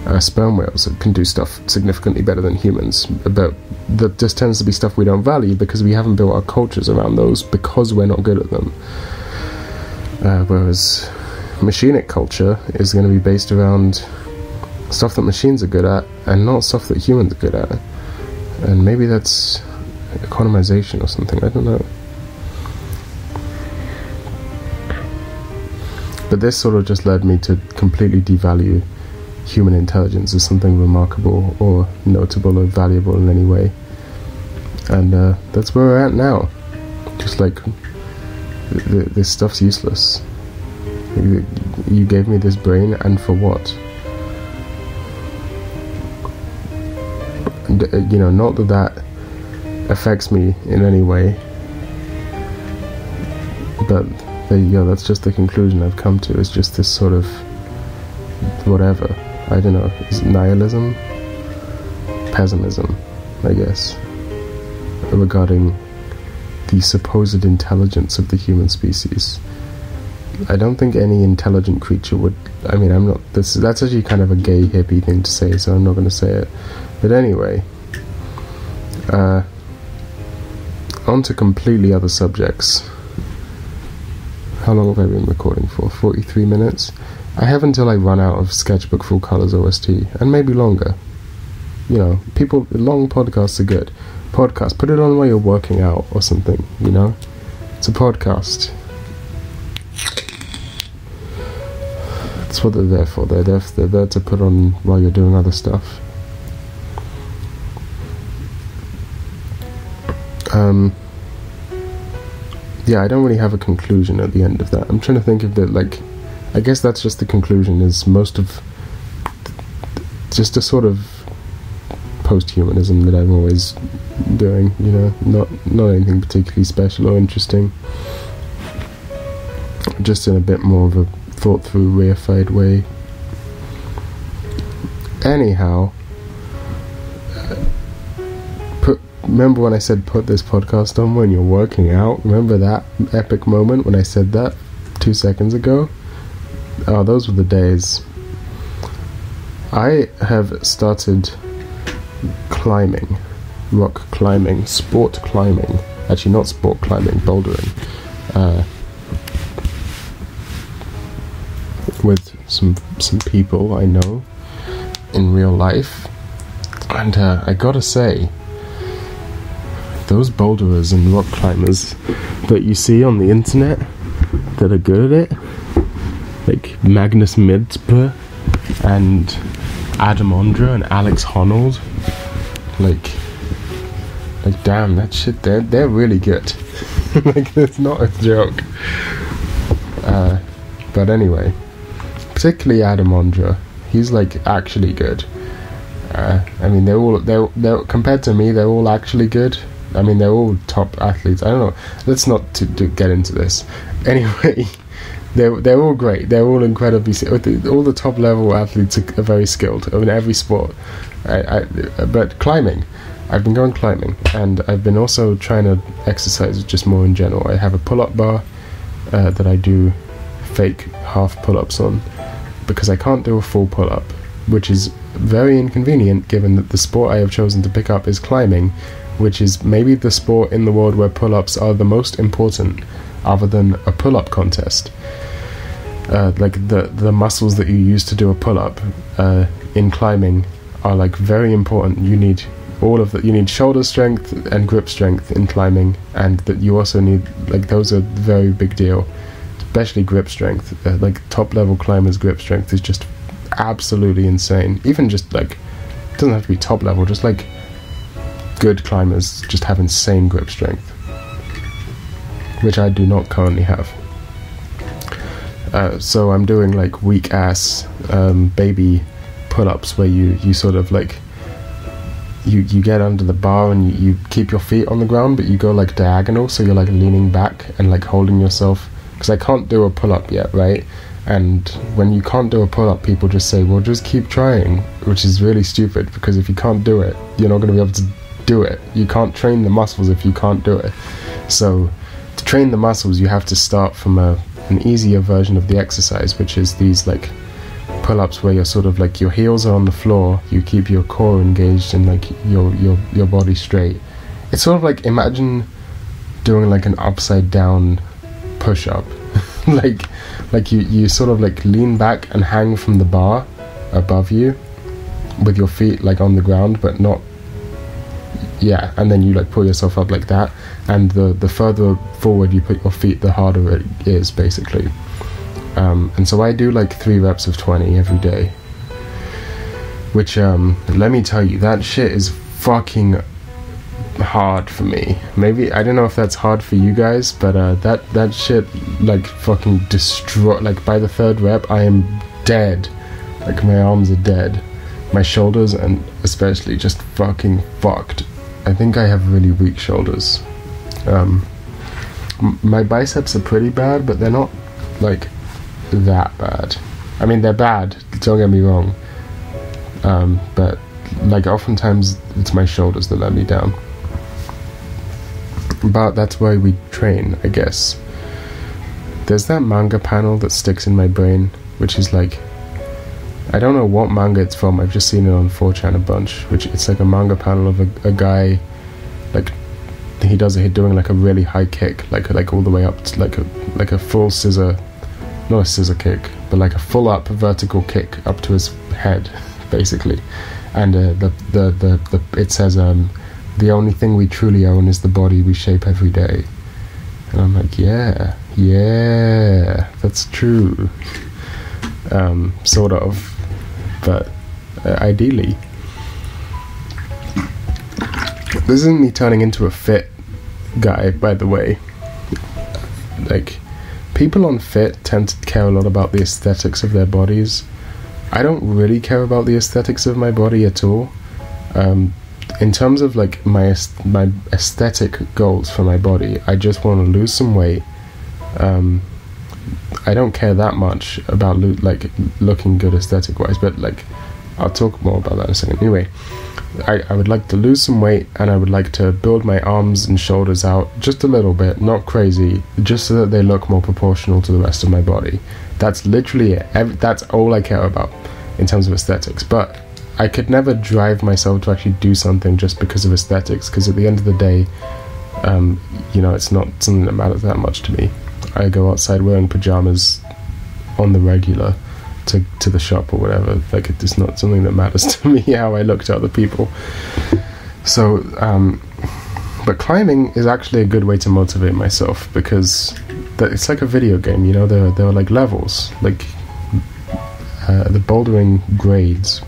uh, sperm whales that can do stuff significantly better than humans, but that just tends to be stuff we don't value because we haven't built our cultures around those because we're not good at them. Uh, whereas machinic culture is going to be based around stuff that machines are good at and not stuff that humans are good at. And maybe that's economization or something. I don't know. But this sort of just led me to completely devalue human intelligence as something remarkable or notable or valuable in any way. And uh, that's where we're at now. Just like, th- th- this stuff's useless. You, gave me this brain, and for what? Uh, you know, not that that affects me in any way, but there you go. That's just the conclusion I've come to. It's just this sort of whatever. I don't know. Is nihilism, pessimism, I guess, regarding the supposed intelligence of the human species. I don't think any intelligent creature would. I mean, I'm not. This that's actually kind of a gay hippie thing to say, so I'm not going to say it. But anyway, uh, on to completely other subjects. How long have I been recording for? 43 minutes? I have until I run out of Sketchbook Full Colors OST, and maybe longer. You know, people, long podcasts are good. Podcast, put it on while you're working out or something, you know? It's a podcast. That's what they're there for. They're there, they're there to put on while you're doing other stuff. Um, yeah, I don't really have a conclusion at the end of that. I'm trying to think of the like. I guess that's just the conclusion. Is most of just a sort of post-humanism that I'm always doing. You know, not not anything particularly special or interesting. Just in a bit more of a thought-through, reified way. Anyhow, remember when I said put this podcast on when you're working out? Remember that epic moment when I said that two seconds ago? Oh, those were the days. I have started climbing, rock climbing, sport climbing. Actually, not sport climbing, bouldering. Uh, with some some people I know in real life, and uh, I gotta say, those boulderers and rock climbers that you see on the internet that are good at it, like Magnus Midtbø and Adam Ondra and Alex Honnold, like, like damn, that shit, they're they're really good. like, it's not a joke. Uh, but anyway, particularly Adam Ondra, he's like actually good. Uh, I mean, they're all they're they're compared to me, they're all actually good. I mean, they're all top athletes. I don't know. Let's not to, to get into this. Anyway, they're they're all great. They're all incredibly. All the top level athletes are, very skilled in every sport. I, I, but climbing, I've been going climbing, and I've been also trying to exercise just more in general. I have a pull-up bar uh, that I do fake half pull-ups on because I can't do a full pull-up, which is very inconvenient given that the sport I have chosen to pick up is climbing, which is maybe the sport in the world where pull ups are the most important, other than a pull up contest. Uh, like the the muscles that you use to do a pull up uh, in climbing are like very important. You need all of that. You need shoulder strength and grip strength in climbing, and that you also need like those are very big deal, especially grip strength. Uh, like top level climbers' grip strength is just absolutely insane. Even just like it doesn't have to be top level, just like good climbers just have insane grip strength, which I do not currently have. Uh, so I'm doing like weak ass um, baby pull-ups where you you sort of like you you get under the bar and you, you keep your feet on the ground, but you go like diagonal, so you're like leaning back and like holding yourself. Because I can't do a pull-up yet, right? And when you can't do a pull up, people just say, well, just keep trying, which is really stupid because if you can't do it, you're not going to be able to do it. You can't train the muscles if you can't do it. So, to train the muscles, you have to start from a, an easier version of the exercise, which is these like pull ups where you're sort of like your heels are on the floor, you keep your core engaged and like your, your, your body straight. It's sort of like imagine doing like an upside down push up. like like you, you sort of like lean back and hang from the bar above you with your feet like on the ground but not yeah, and then you like pull yourself up like that, and the the further forward you put your feet, the harder it is basically. Um, and so I do like three reps of twenty every day, which um, let me tell you, that shit is fucking hard for me. Maybe I don't know if that's hard for you guys, but uh, that that shit like fucking destroy. Like by the third rep, I am dead. Like my arms are dead, my shoulders and especially just fucking fucked. I think I have really weak shoulders. Um, my biceps are pretty bad, but they're not like that bad. I mean, they're bad. Don't get me wrong. Um, but like oftentimes it's my shoulders that let me down. But that's why we train, I guess. There's that manga panel that sticks in my brain, which is like I don't know what manga it's from. I've just seen it on 4chan a bunch. Which it's like a manga panel of a, a guy, like he does it doing like a really high kick, like like all the way up to like a like a full scissor, not a scissor kick, but like a full up vertical kick up to his head, basically. And uh, the, the the the it says um, the only thing we truly own is the body we shape every day. And I'm like, yeah, yeah, that's true. Um, sort of but uh, ideally. This isn't me turning into a fit guy, by the way. Like, people on fit tend to care a lot about the aesthetics of their bodies. I don't really care about the aesthetics of my body at all. Um, in terms of like my my aesthetic goals for my body, I just want to lose some weight. Um, I don't care that much about lo- like looking good aesthetic wise, but like I'll talk more about that in a second. Anyway, I, I would like to lose some weight and I would like to build my arms and shoulders out just a little bit, not crazy, just so that they look more proportional to the rest of my body. That's literally it. Every, that's all I care about in terms of aesthetics. But I could never drive myself to actually do something just because of aesthetics, because at the end of the day, um, you know, it's not something that matters that much to me. I go outside wearing pajamas on the regular to to the shop or whatever. Like it's not something that matters to me how I look to other people. So, um, but climbing is actually a good way to motivate myself because it's like a video game. You know, there there are like levels. Like uh, the bouldering grades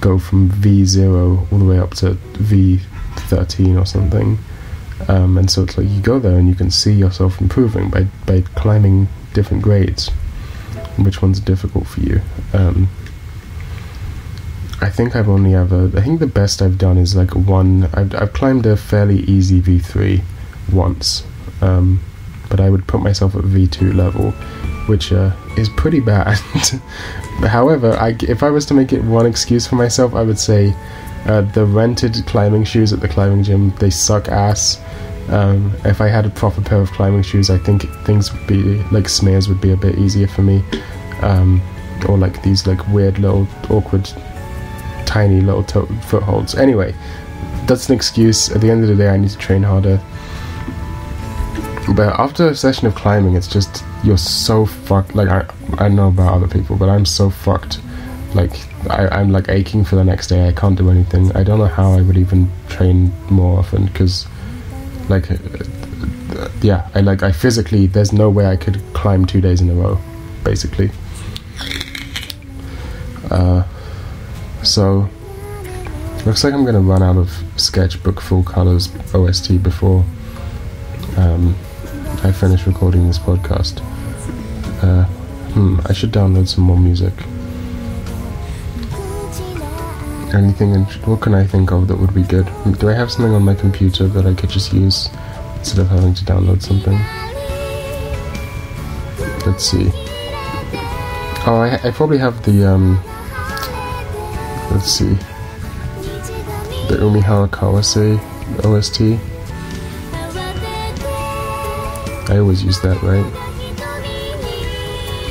go from V zero all the way up to V thirteen or something. Um, and so it's like you go there and you can see yourself improving by by climbing different grades which one's are difficult for you. Um, I think I've only ever. I think the best I've done is like one. I've I've climbed a fairly easy V three once, um, but I would put myself at V two level, which uh, is pretty bad. However, I, if I was to make it one excuse for myself, I would say uh, the rented climbing shoes at the climbing gym they suck ass. Um, if I had a proper pair of climbing shoes, I think things would be like smears would be a bit easier for me, um, or like these like weird little awkward, tiny little to- footholds. Anyway, that's an excuse. At the end of the day, I need to train harder. But after a session of climbing, it's just you're so fucked. Like I, I know about other people, but I'm so fucked. Like I, I'm like aching for the next day. I can't do anything. I don't know how I would even train more often because like yeah i like i physically there's no way i could climb two days in a row basically uh, so looks like i'm gonna run out of sketchbook full colors ost before um, i finish recording this podcast uh, hmm i should download some more music anything in, what can I think of that would be good? Do I have something on my computer that I could just use instead of having to download something? Let's see. Oh, I, I probably have the, um, let's see, the Umi Kawase OST. I always use that, right?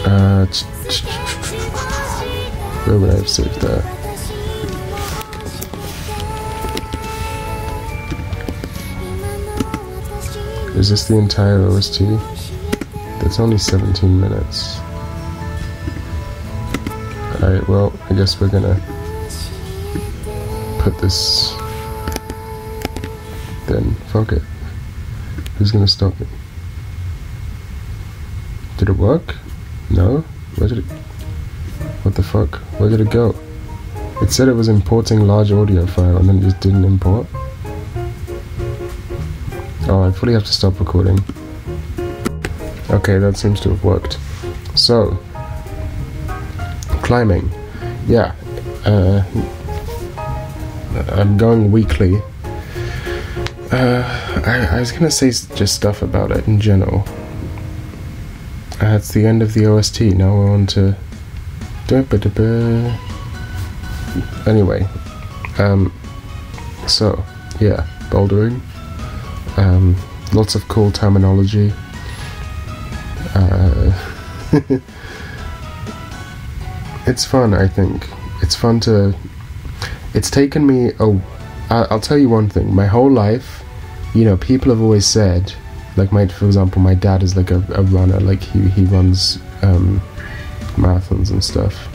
Uh, where would I have saved that? Is this the entire OST? That's only 17 minutes. Alright, well, I guess we're gonna put this. Then, fuck it. Who's gonna stop me? Did it work? No? Where did it. What the fuck? Where did it go? It said it was importing large audio file and then just didn't import. Oh, I probably have to stop recording. Okay, that seems to have worked. So, climbing. Yeah. Uh, I'm going weekly. Uh, I, I was gonna say just stuff about it in general. Uh, the end of the OST. Now we're on to. Anyway, um, so yeah, bouldering. Um, lots of cool terminology. Uh, it's fun, I think. It's fun to. It's taken me. Oh, I'll tell you one thing. My whole life, you know, people have always said, like my, for example, my dad is like a, a runner. Like he he runs um, marathons and stuff.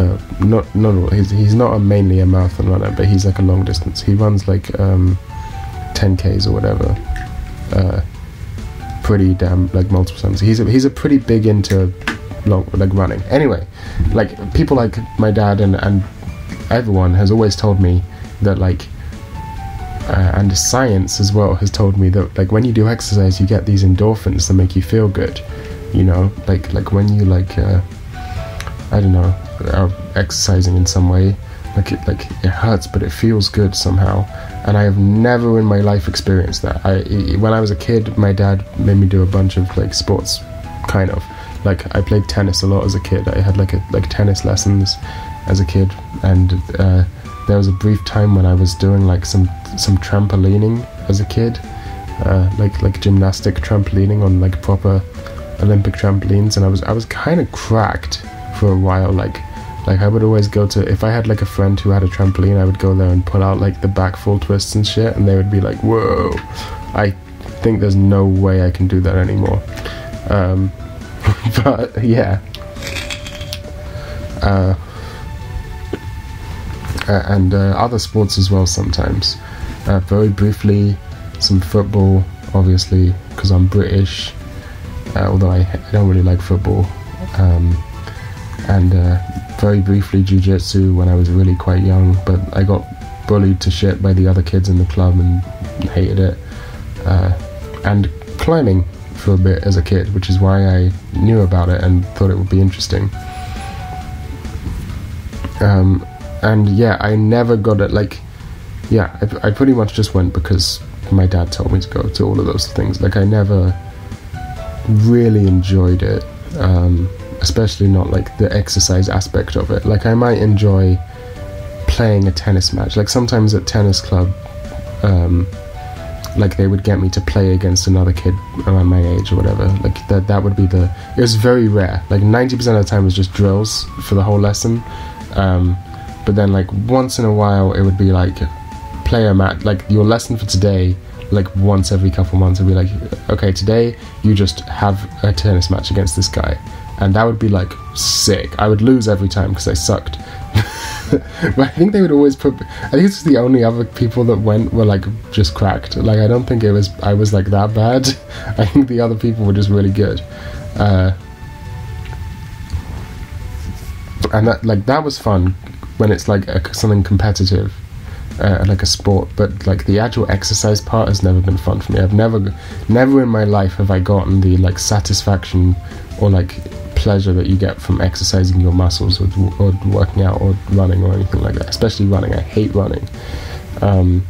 Uh, not not he's he's not a, mainly a marathon runner, but he's like a long distance. He runs like um, 10ks or whatever. Uh, pretty damn like multiple times. He's a, he's a pretty big into long like running. Anyway, like people like my dad and and everyone has always told me that like uh, and science as well has told me that like when you do exercise you get these endorphins that make you feel good you know like like when you like uh, i don't know are exercising in some way like it like it hurts but it feels good somehow and I have never in my life experienced that. I when I was a kid, my dad made me do a bunch of like sports, kind of. Like I played tennis a lot as a kid. I had like a, like tennis lessons as a kid, and uh, there was a brief time when I was doing like some some trampolining as a kid, uh, like like gymnastic trampolining on like proper Olympic trampolines, and I was I was kind of cracked for a while. Like like I would always go to if I had like a friend who had a trampoline, I would go there and pull out like the back full twists and shit, and they would be like, "Whoa!" I think there's no way I can do that anymore. Um, but yeah. Uh, and uh, other sports as well sometimes. Uh, very briefly, some football, obviously, because I'm British, uh, although I, I, don't really like football. Um, and uh, very briefly, jiu jitsu when I was really quite young, but I got bullied to shit by the other kids in the club and hated it. Uh, and climbing for a bit as a kid, which is why I knew about it and thought it would be interesting. Um, and yeah, I never got it. Like, yeah, I, I pretty much just went because my dad told me to go to all of those things. Like, I never really enjoyed it, um, especially not like the exercise aspect of it. Like, I might enjoy playing a tennis match. Like, sometimes at tennis club, um, like they would get me to play against another kid around my age or whatever. Like that that would be the. It was very rare. Like ninety percent of the time was just drills for the whole lesson. Um, but then like once in a while it would be like player match like your lesson for today like once every couple months it'd be like okay today you just have a tennis match against this guy and that would be like sick. I would lose every time because i sucked. But i think they would always put i think it's the only other people that went were like just cracked. Like i don't think it was i was like that bad. I think the other people were just really good. Uh, and that like that was fun when it's like a, something competitive, uh, like a sport. But like the actual exercise part has never been fun for me. I've never, never in my life have I gotten the like satisfaction or like pleasure that you get from exercising your muscles or, or working out or running or anything like that. Especially running. I hate running. Um,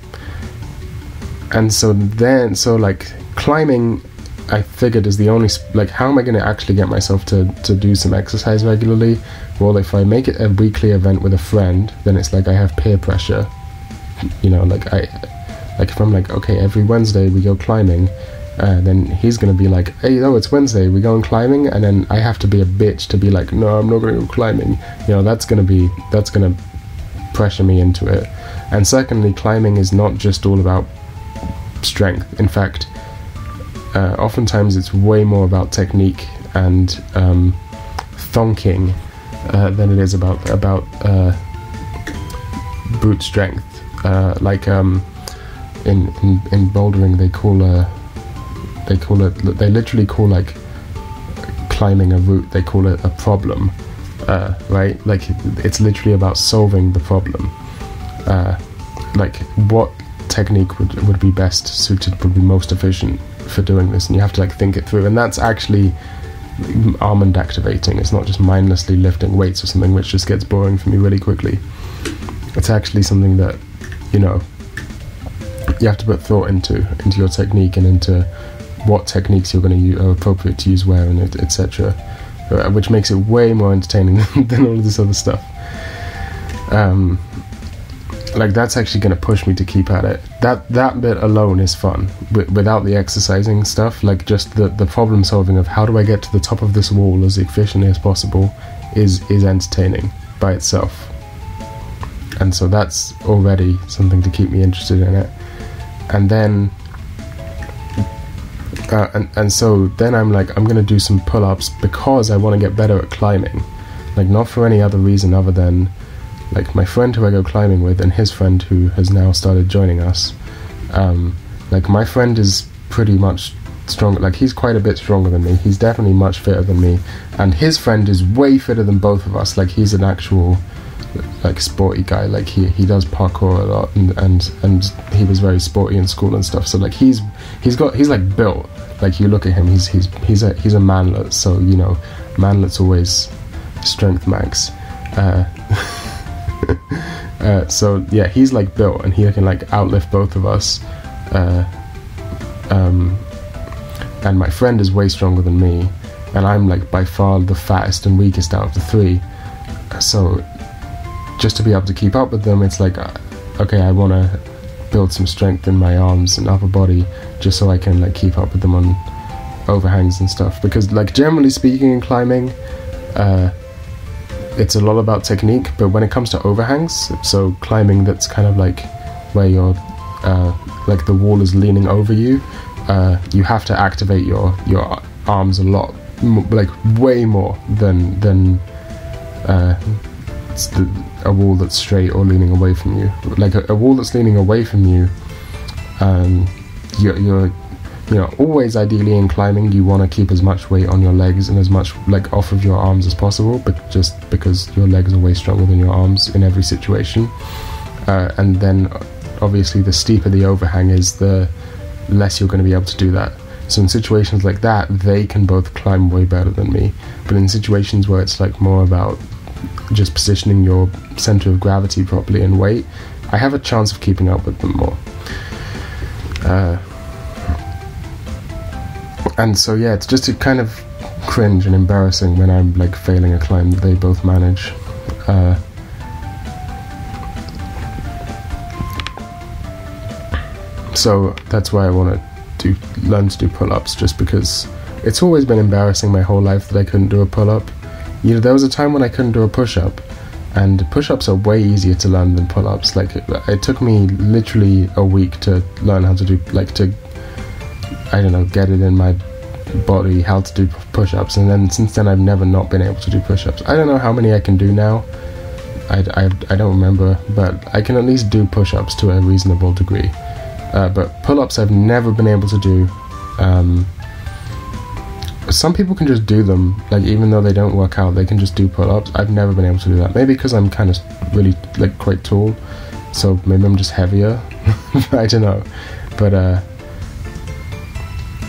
and so then, so like climbing I figured is the only like how am I going to actually get myself to to do some exercise regularly? Well, if I make it a weekly event with a friend, then it's like I have peer pressure. You know, like I like if I'm like okay, every Wednesday we go climbing, uh, then he's gonna be like, hey, no, it's Wednesday, We're going climbing, and then I have to be a bitch to be like, no, I'm not gonna go climbing. You know, that's gonna be that's gonna pressure me into it. And secondly, climbing is not just all about strength. In fact, uh, oftentimes it's way more about technique and um, thonking uh, than it is about about uh, brute strength. Uh, like um, in, in in bouldering, they call a they call it they literally call like climbing a route. They call it a problem, uh, right? Like it's literally about solving the problem. Uh, like what technique would would be best suited, would be most efficient for doing this, and you have to like think it through. And that's actually almond activating. It's not just mindlessly lifting weights or something, which just gets boring for me really quickly. It's actually something that you know you have to put thought into into your technique and into what techniques you're going to use are appropriate to use where and etc. Uh, which makes it way more entertaining than all of this other stuff. Um, like that's actually going to push me to keep at it that that bit alone is fun w- without the exercising stuff like just the the problem solving of how do i get to the top of this wall as efficiently as possible is is entertaining by itself and so that's already something to keep me interested in it and then and, and so then i'm like i'm to do some pull-ups because i want to get better at climbing like not for any other reason other than like my friend who I go climbing with and his friend who has now started joining us. Um, like my friend is pretty much strong. Like he's quite a bit stronger than me. He's definitely much fitter than me, and his friend is way fitter than both of us. Like he's an actual like sporty guy. Like he he does parkour a lot, and and and he was very sporty in school and stuff. So like he's he's got he's like built. Like you look at him, he's he's he's a he's a manlet. So you know, manlet's always strength max. Uh, uh, so yeah, he's like built, and he can like outlift both of us. Uh, um, and my friend is way stronger than me, and I'm like by far the fattest and weakest out of the three. So just to be able to keep up with them, it's like, uh, okay, I want to build some strength in my arms and upper body just so I can like keep up with them on overhangs and stuff. Because like generally speaking in climbing, uh, it's a lot about technique. But when it comes to overhangs, so climbing that's kind of like where you're uh, like the wall is leaning over you, uh, you have to activate your your arms a lot, like way more than than uh, the, a wall that's straight or leaning away from you. Like a, a wall that's leaning away from you, um, you're, you're you know always ideally in climbing you want to keep as much weight on your legs and as much like off of your arms as possible but just because your legs are way stronger than your arms in every situation. Uh, and then obviously the steeper the overhang is the less you're going to be able to do that. So in situations like that they can both climb way better than me. But in situations where it's like more about just positioning your center of gravity properly and weight, I have a chance of keeping up with them more. Uh, and so yeah, it's just a kind of cringe and embarrassing when I'm like failing a climb that they both manage. Uh, so that's why I want to do learn to do pull-ups, just because it's always been embarrassing my whole life that I couldn't do a pull-up you know, there was a time when I couldn't do a push up, and push ups are way easier to learn than pull ups. Like, it, took me literally a week to learn how to do, like, to, I don't know, get it in my body how to do push ups, and then since then I've never not been able to do push ups. I don't know how many I can do now. I, I, I don't remember, but I can at least do push ups to a reasonable degree. Uh, but pull ups I've never been able to do. Um, some people can just do them. Like even though they don't work out they can just do pull-ups. I've never been able to do that. Maybe because i'm kind of really like quite tall so maybe i'm just heavier. I don't know. But uh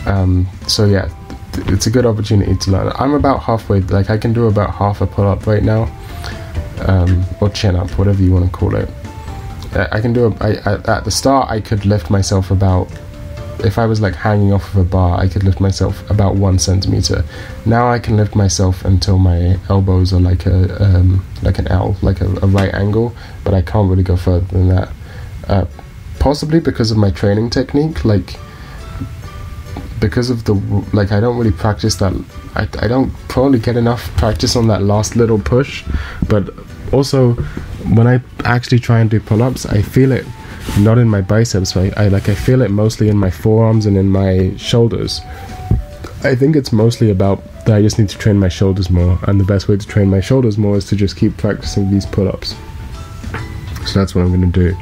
um so yeah it's a good opportunity to learn. I'm about halfway like i can do about half a pull-up right now um or chin up whatever you want to call it. I can do a, I, at the start i could lift myself about if I was like hanging off of a bar, I could lift myself about one centimeter. Now I can lift myself until my elbows are like a um, like an L, like a, a, right angle, but I can't really go further than that. Uh, possibly because of my training technique, like because of the like I don't really practice that. I I don't probably get enough practice on that last little push, but also when I actually try and do pull-ups, I feel it not in my biceps. I, I like I feel it mostly in my forearms and in my shoulders. I think it's mostly about that I just need to train my shoulders more, and the best way to train my shoulders more is to just keep practicing these pull-ups. So that's what I'm going to do.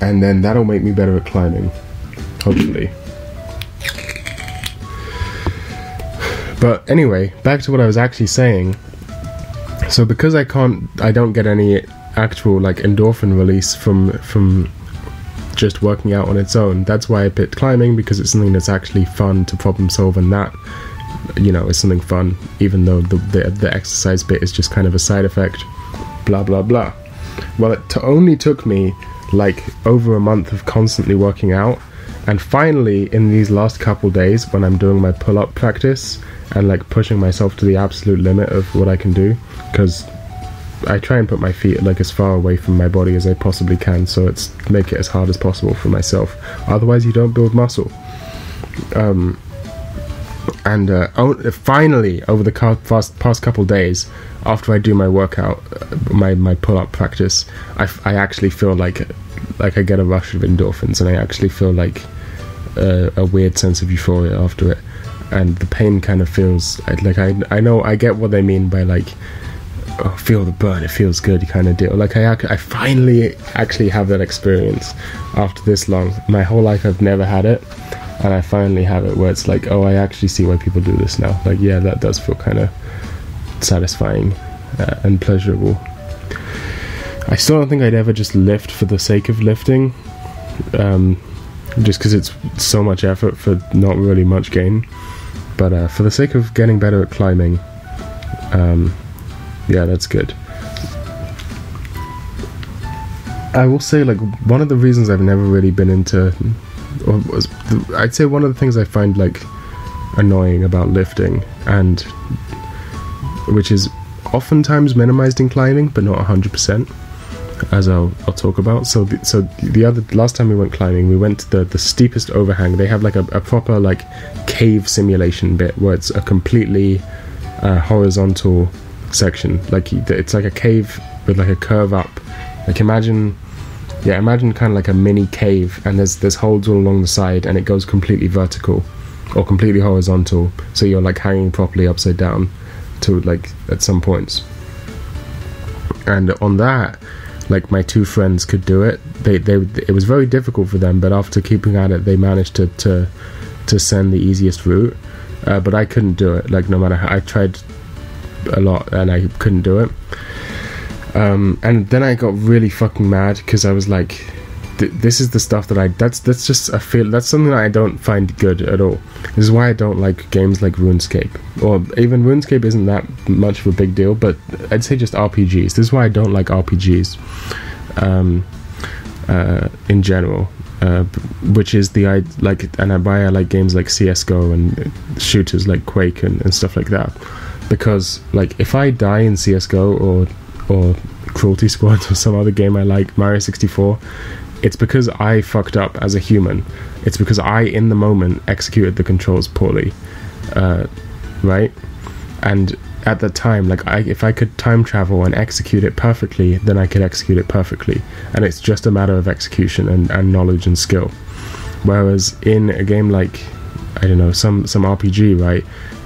And then that'll make me better at climbing, hopefully. But anyway, back to what I was actually saying. So because I can't, I don't get any actual like endorphin release from from just working out on its own. That's why I picked climbing because it's something that's actually fun to problem solve, and that you know is something fun, even though the the, the exercise bit is just kind of a side effect. Blah blah blah. Well, it only took me like over a month of constantly working out, and finally in these last couple days when I'm doing my pull up practice and like pushing myself to the absolute limit of what I can do, because I try and put my feet like as far away from my body as I possibly can, so it's make it as hard as possible for myself. Otherwise, you don't build muscle. Um, and uh, oh, finally, over the past, past couple days, after I do my workout, uh, my my pull up practice, I, I actually feel like like I get a rush of endorphins, and I actually feel like uh, a weird sense of euphoria after it, and the pain kind of feels like I I know I get what they mean by like oh, feel the burn, it feels good kind of deal. Like I, I finally actually have that experience after this long. My whole life I've never had it, and I finally have it where it's like, oh, I actually see why people do this now. Like, yeah, that does feel kind of satisfying uh, and pleasurable. I still don't think I'd ever just lift for the sake of lifting, um, just because it's so much effort for not really much gain. But uh, for the sake of getting better at climbing, um, yeah, that's good. I will say, like, one of the reasons I've never really been into, or was, I'd say one of the things I find like annoying about lifting, and which is oftentimes minimized in climbing, but not 100%, as I'll, I'll talk about. So, the, so the other last time we went climbing, we went to the, the steepest overhang. They have like a, a proper like cave simulation bit where it's a completely uh, horizontal section. Like it's like a cave with like a curve up. Like imagine, yeah, imagine kind of like a mini cave, and there's there's holes all along the side, and it goes completely vertical or completely horizontal. So you're like hanging properly upside down to like at some points. And on that, like my two friends could do it. They they it was very difficult for them, but after keeping at it, they managed to to to send the easiest route. Uh, but I couldn't do it. Like no matter how I tried a lot, and I couldn't do it. Um, and then I got really fucking mad because I was like, this is the stuff that I that's that's just a feel that's something that I don't find good at all. This is why I don't like games like RuneScape or even RuneScape isn't that much of a big deal, but I'd say just RPGs. This is why I don't like RPGs um, uh, in general. Uh, which is the I like, and I buy I like games like CS:GO and shooters like Quake and, and stuff like that, because like if I die in CS:GO or or Cruelty Squad or some other game I like, Mario 64, it's because I fucked up as a human. It's because I, in the moment, executed the controls poorly, uh, right? And at the time, like I, if I could time travel and execute it perfectly, then I could execute it perfectly, and it's just a matter of execution and, and knowledge and skill. Whereas in a game like I don't know some some RPG, right,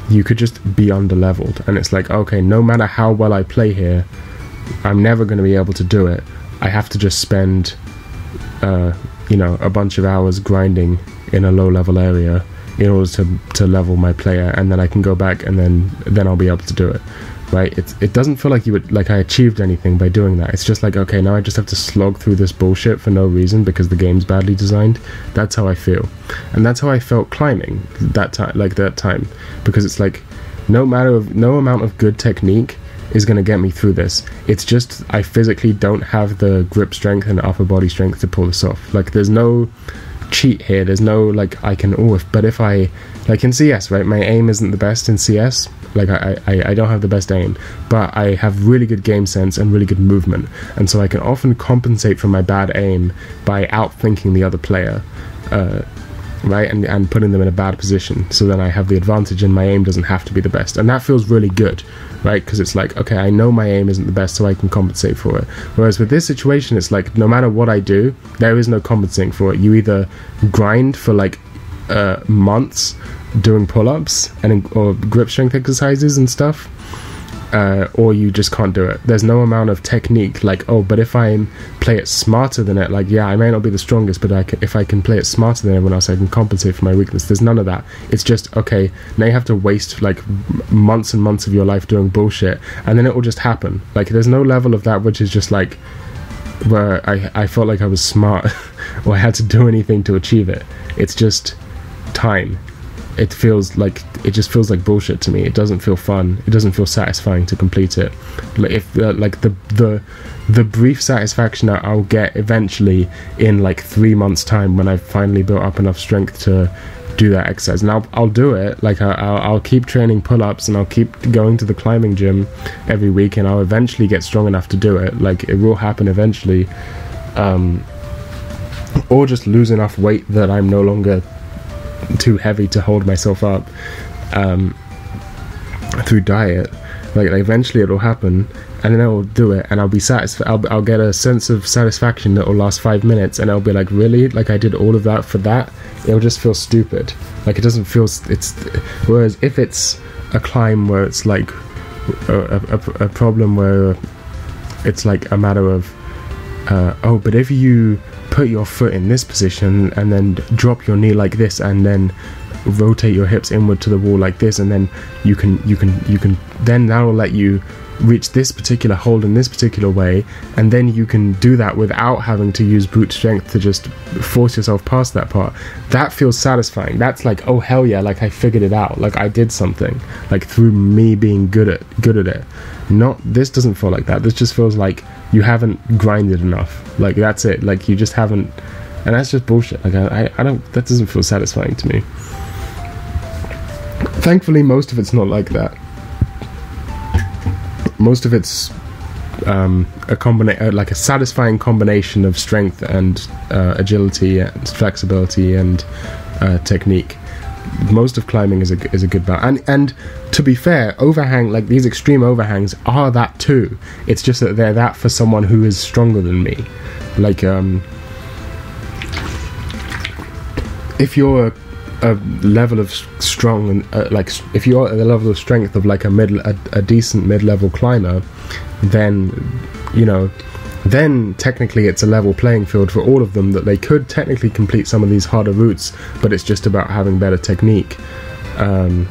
you could just be under leveled, and it's like okay, no matter how well I play here, I'm never going to be able to do it. I have to just spend uh, you know a bunch of hours grinding in a low level area in order to to level my player and then I can go back and then then I'll be able to do it right it, it doesn't feel like you would like I achieved anything by doing that it's just like okay now I just have to slog through this bullshit for no reason because the game's badly designed that's how I feel and that's how I felt climbing that time like that time because it's like no matter of no amount of good technique is going to get me through this. It's just I physically don't have the grip strength and upper body strength to pull this off. Like there's no cheat here. There's no like I can oh if but if I like in CS right, my aim isn't the best in CS. Like I, I, I don't have the best aim, but I have really good game sense and really good movement, and so I can often compensate for my bad aim by outthinking the other player. Uh, right and and putting them in a bad position. So then i have the advantage and my aim doesn't have to be the best. And that feels really good right? Because it's like okay i know my aim isn't the best so i can compensate for it. Whereas with this situation it's like no matter what i do there is no compensating for it. You either grind for like uh, months doing pull-ups and or grip strength exercises and stuff uh, or you just can't do it. There's no amount of technique like, oh, but if I play it smarter than it, like, yeah, I may not be the strongest, but I can, if I can play it smarter than everyone else, I can compensate for my weakness. There's none of that. It's just, okay, now you have to waste like months and months of your life doing bullshit, and then it will just happen. Like, there's no level of that which is just like, where I, I felt like I was smart or I had to do anything to achieve it. It's just time it feels like it just feels like bullshit to me. It doesn't feel fun. It doesn't feel satisfying to complete it. Like if uh, like the the the brief satisfaction that I'll get eventually in like three months' time when I've finally built up enough strength to do that exercise. And I'll, I'll do it. Like I, will I'll keep training pull-ups and I'll keep going to the climbing gym every week, and I'll eventually get strong enough to do it. Like it will happen eventually. Um, or just lose enough weight that I'm no longer too heavy to hold myself up um, through diet. Like, like eventually it'll happen, and then I'll do it, and I'll be satisfied. I'll, I'll get a sense of satisfaction that will last five minutes, and I'll be like, really? Like I did all of that for that? It'll just feel stupid. Like it doesn't feel. It's whereas if it's a climb where it's like a, a, a problem where it's like a matter of uh, oh, but if you put your foot in this position and then drop your knee like this and then rotate your hips inward to the wall like this and then you can you can you can then that will let you reach this particular hold in this particular way and then you can do that without having to use brute strength to just force yourself past that part. That feels satisfying. That's like oh hell yeah like i figured it out. Like i did something like through me being good at good at it. Not this doesn't feel like that. This just feels like you haven't grinded enough. Like that's it. Like you just haven't and that's just bullshit. Like i, I don't that doesn't feel satisfying to me. Thankfully most of it's not like that. Most of it's um, a combina- uh, like a satisfying combination of strength and uh, agility and flexibility and uh, technique. Most of climbing is a is a good balance. And and to be fair, overhang like these extreme overhangs are that too. It's just that they're that for someone who is stronger than me. Like um, if you're a level of strong and uh, like if you're at the level of strength of like a mid a, a decent mid-level climber then you know then technically it's a level playing field for all of them that they could technically complete some of these harder routes but it's just about having better technique um,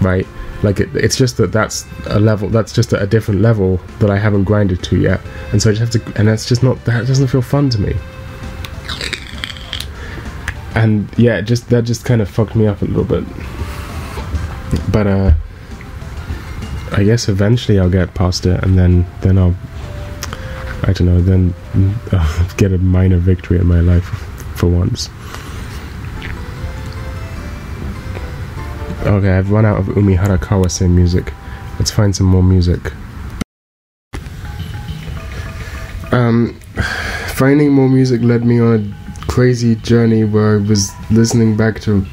right? Like it, it's just that that's a level that's just a, a different level that i haven't grinded to yet. And so i just have to and that's just not that doesn't feel fun to me. And yeah, just that just kind of fucked me up a little bit. But uh, I guess eventually I'll get past it, and then then I'll I don't know, then I'll get a minor victory in my life for once. Okay, I've run out of Umi Harakawase music. Let's find some more music. Um, finding more music led me on a crazy journey where I was listening back to.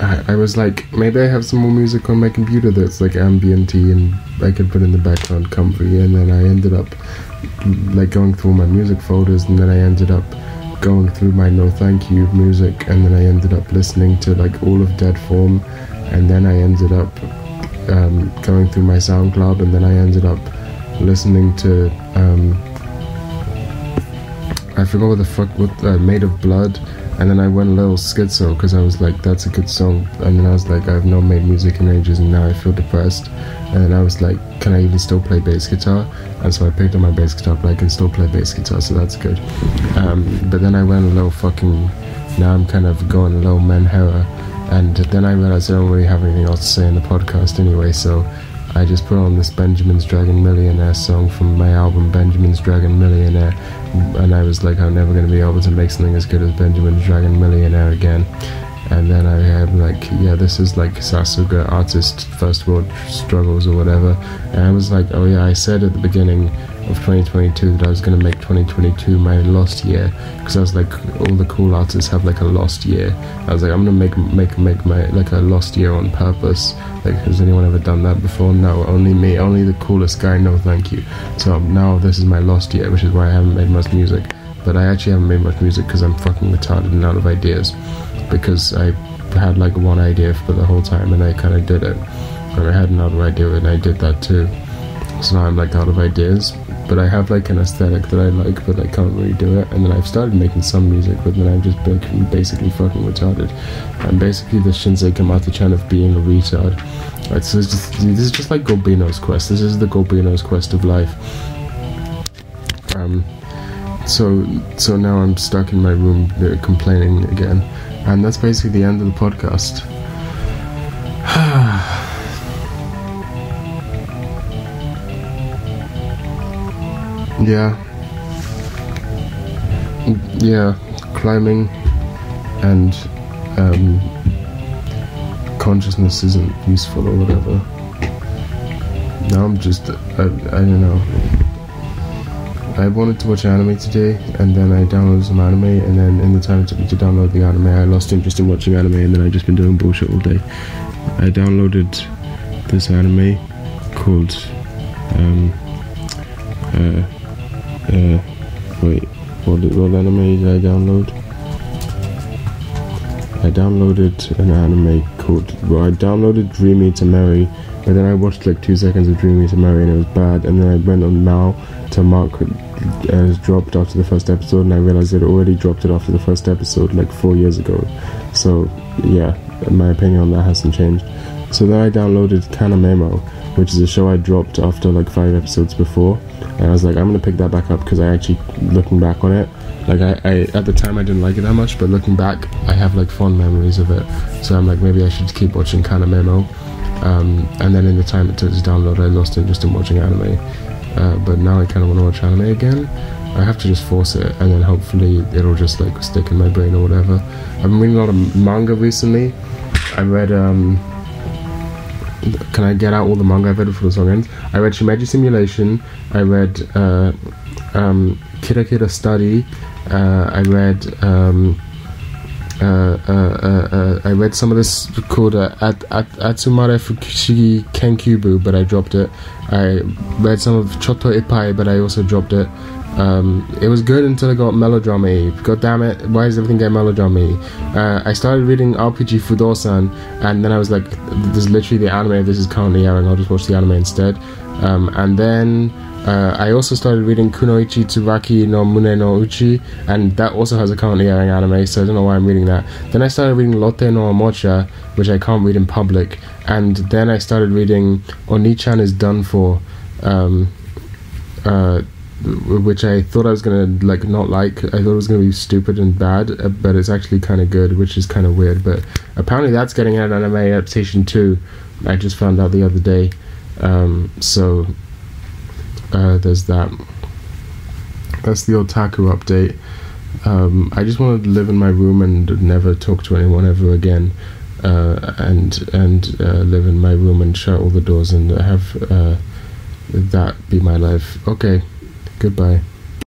I, was like, maybe I have some more music on my computer that's like ambienty and I can put in the background comfy. And then I ended up like going through my music folders, and then I ended up going through my no thank you music, and then I ended up listening to like all of Dead Form, and then I ended up um, going through my SoundCloud, and then I ended up listening to. Um, I forgot what the fuck what uh, made of blood and then I went a little schizo because I was like that's a good song. And then I was like I've not made music in ages and now I feel depressed. And I was like can I even still play bass guitar? And so I picked up my bass guitar but I can still play bass guitar so that's good. Um, but then I went a little fucking now I'm kind of going a little menhera and then I realized I don't really have anything else to say in the podcast anyway so I just put on this Benjamin's Dragon Millionaire song from my album Benjamin's Dragon Millionaire, and I was like, I'm never going to be able to make something as good as Benjamin's Dragon Millionaire again. And then I had like, yeah, this is like Sasuga artist first world struggles or whatever. And I was like, oh yeah, I said at the beginning of 2022 that I was going to make 2022 my lost year because I was like all the cool artists have like a lost year. I was like I'm to make make make my like a lost year on purpose. Like has anyone ever done that before? No, only me, only the coolest guy. No, thank you. So now this is my lost year, which is why I haven't made much music. But I actually haven't made much music because I'm fucking retarded and out of ideas. Because I had like one idea for the whole time and I kind of did it. And I had another idea and I did that too. So now I'm like out of ideas but I have like an aesthetic that I like, but I can't really do it. And then I've started making some music, but then I'm just basically fucking retarded. I'm basically the Shinsuke Kamata-chan of being a retard. It's just, this is just like Gobino's quest. This is the Gobino's quest of life. Um, so so now I'm stuck in my room uh, complaining again, and that's basically the end of the podcast. Yeah. Yeah, climbing and um, consciousness isn't useful or whatever. Now I'm just, I, I don't know. I wanted to watch anime today, and then I downloaded some anime, and then in the time it took me to download the anime, I lost interest in watching anime, and then I've just been doing bullshit all day. I downloaded this anime called um, uh, uh, wait, what, what anime did I download? I downloaded an anime called, well, I downloaded Dream Me to Marry, but then I watched like two seconds of Dream Me to Marry and it was bad, and then I went on now to mark has dropped after the first episode, and I realized it already dropped it after the first episode like four years ago. So, yeah, my opinion on that hasn't changed. So then I downloaded Kanamemo, which is a show I dropped after like five episodes before and I was like, I'm gonna pick that back up because I actually, looking back on it, like I, I, at the time I didn't like it that much, but looking back, I have like fond memories of it. So I'm like, maybe I should keep watching Kanamemo. Um, and then in the time it took to download, I lost interest in watching anime. Uh, but now I kind of want to watch anime again. I have to just force it, and then hopefully it'll just like stick in my brain or whatever. I've been reading a lot of manga recently. I read um, can I get out all the manga I've read before the song ends? I read Shimeji Simulation. I read uh, um, Kira Kira Study. Uh, I read. Um, uh, uh, uh, uh, I read some of this called At, At, Atsumare Fushigi Kenkyubu, but I dropped it. I read some of Chotto Ippai, but I also dropped it. Um, it was good until it got melodrama God damn it, why does everything get melodrama uh, I started reading RPG Fudosan, and then I was like, this is literally the anime this is currently airing, I'll just watch the anime instead. Um, and then uh, I also started reading Kunoichi Tsubaki no Mune no Uchi, and that also has a currently airing anime, so I don't know why I'm reading that. Then I started reading Lotte no Omocha, which I can't read in public, and then I started reading Onii-chan is Done For. Um, uh, which I thought I was gonna like not like. I thought it was gonna be stupid and bad, uh, but it's actually kind of good, which is kind of weird. But apparently that's getting an anime adaptation too. I just found out the other day. Um, so uh, there's that. That's the otaku update. Um, I just want to live in my room and never talk to anyone ever again, uh, and and uh, live in my room and shut all the doors and have uh, that be my life. Okay. Goodbye.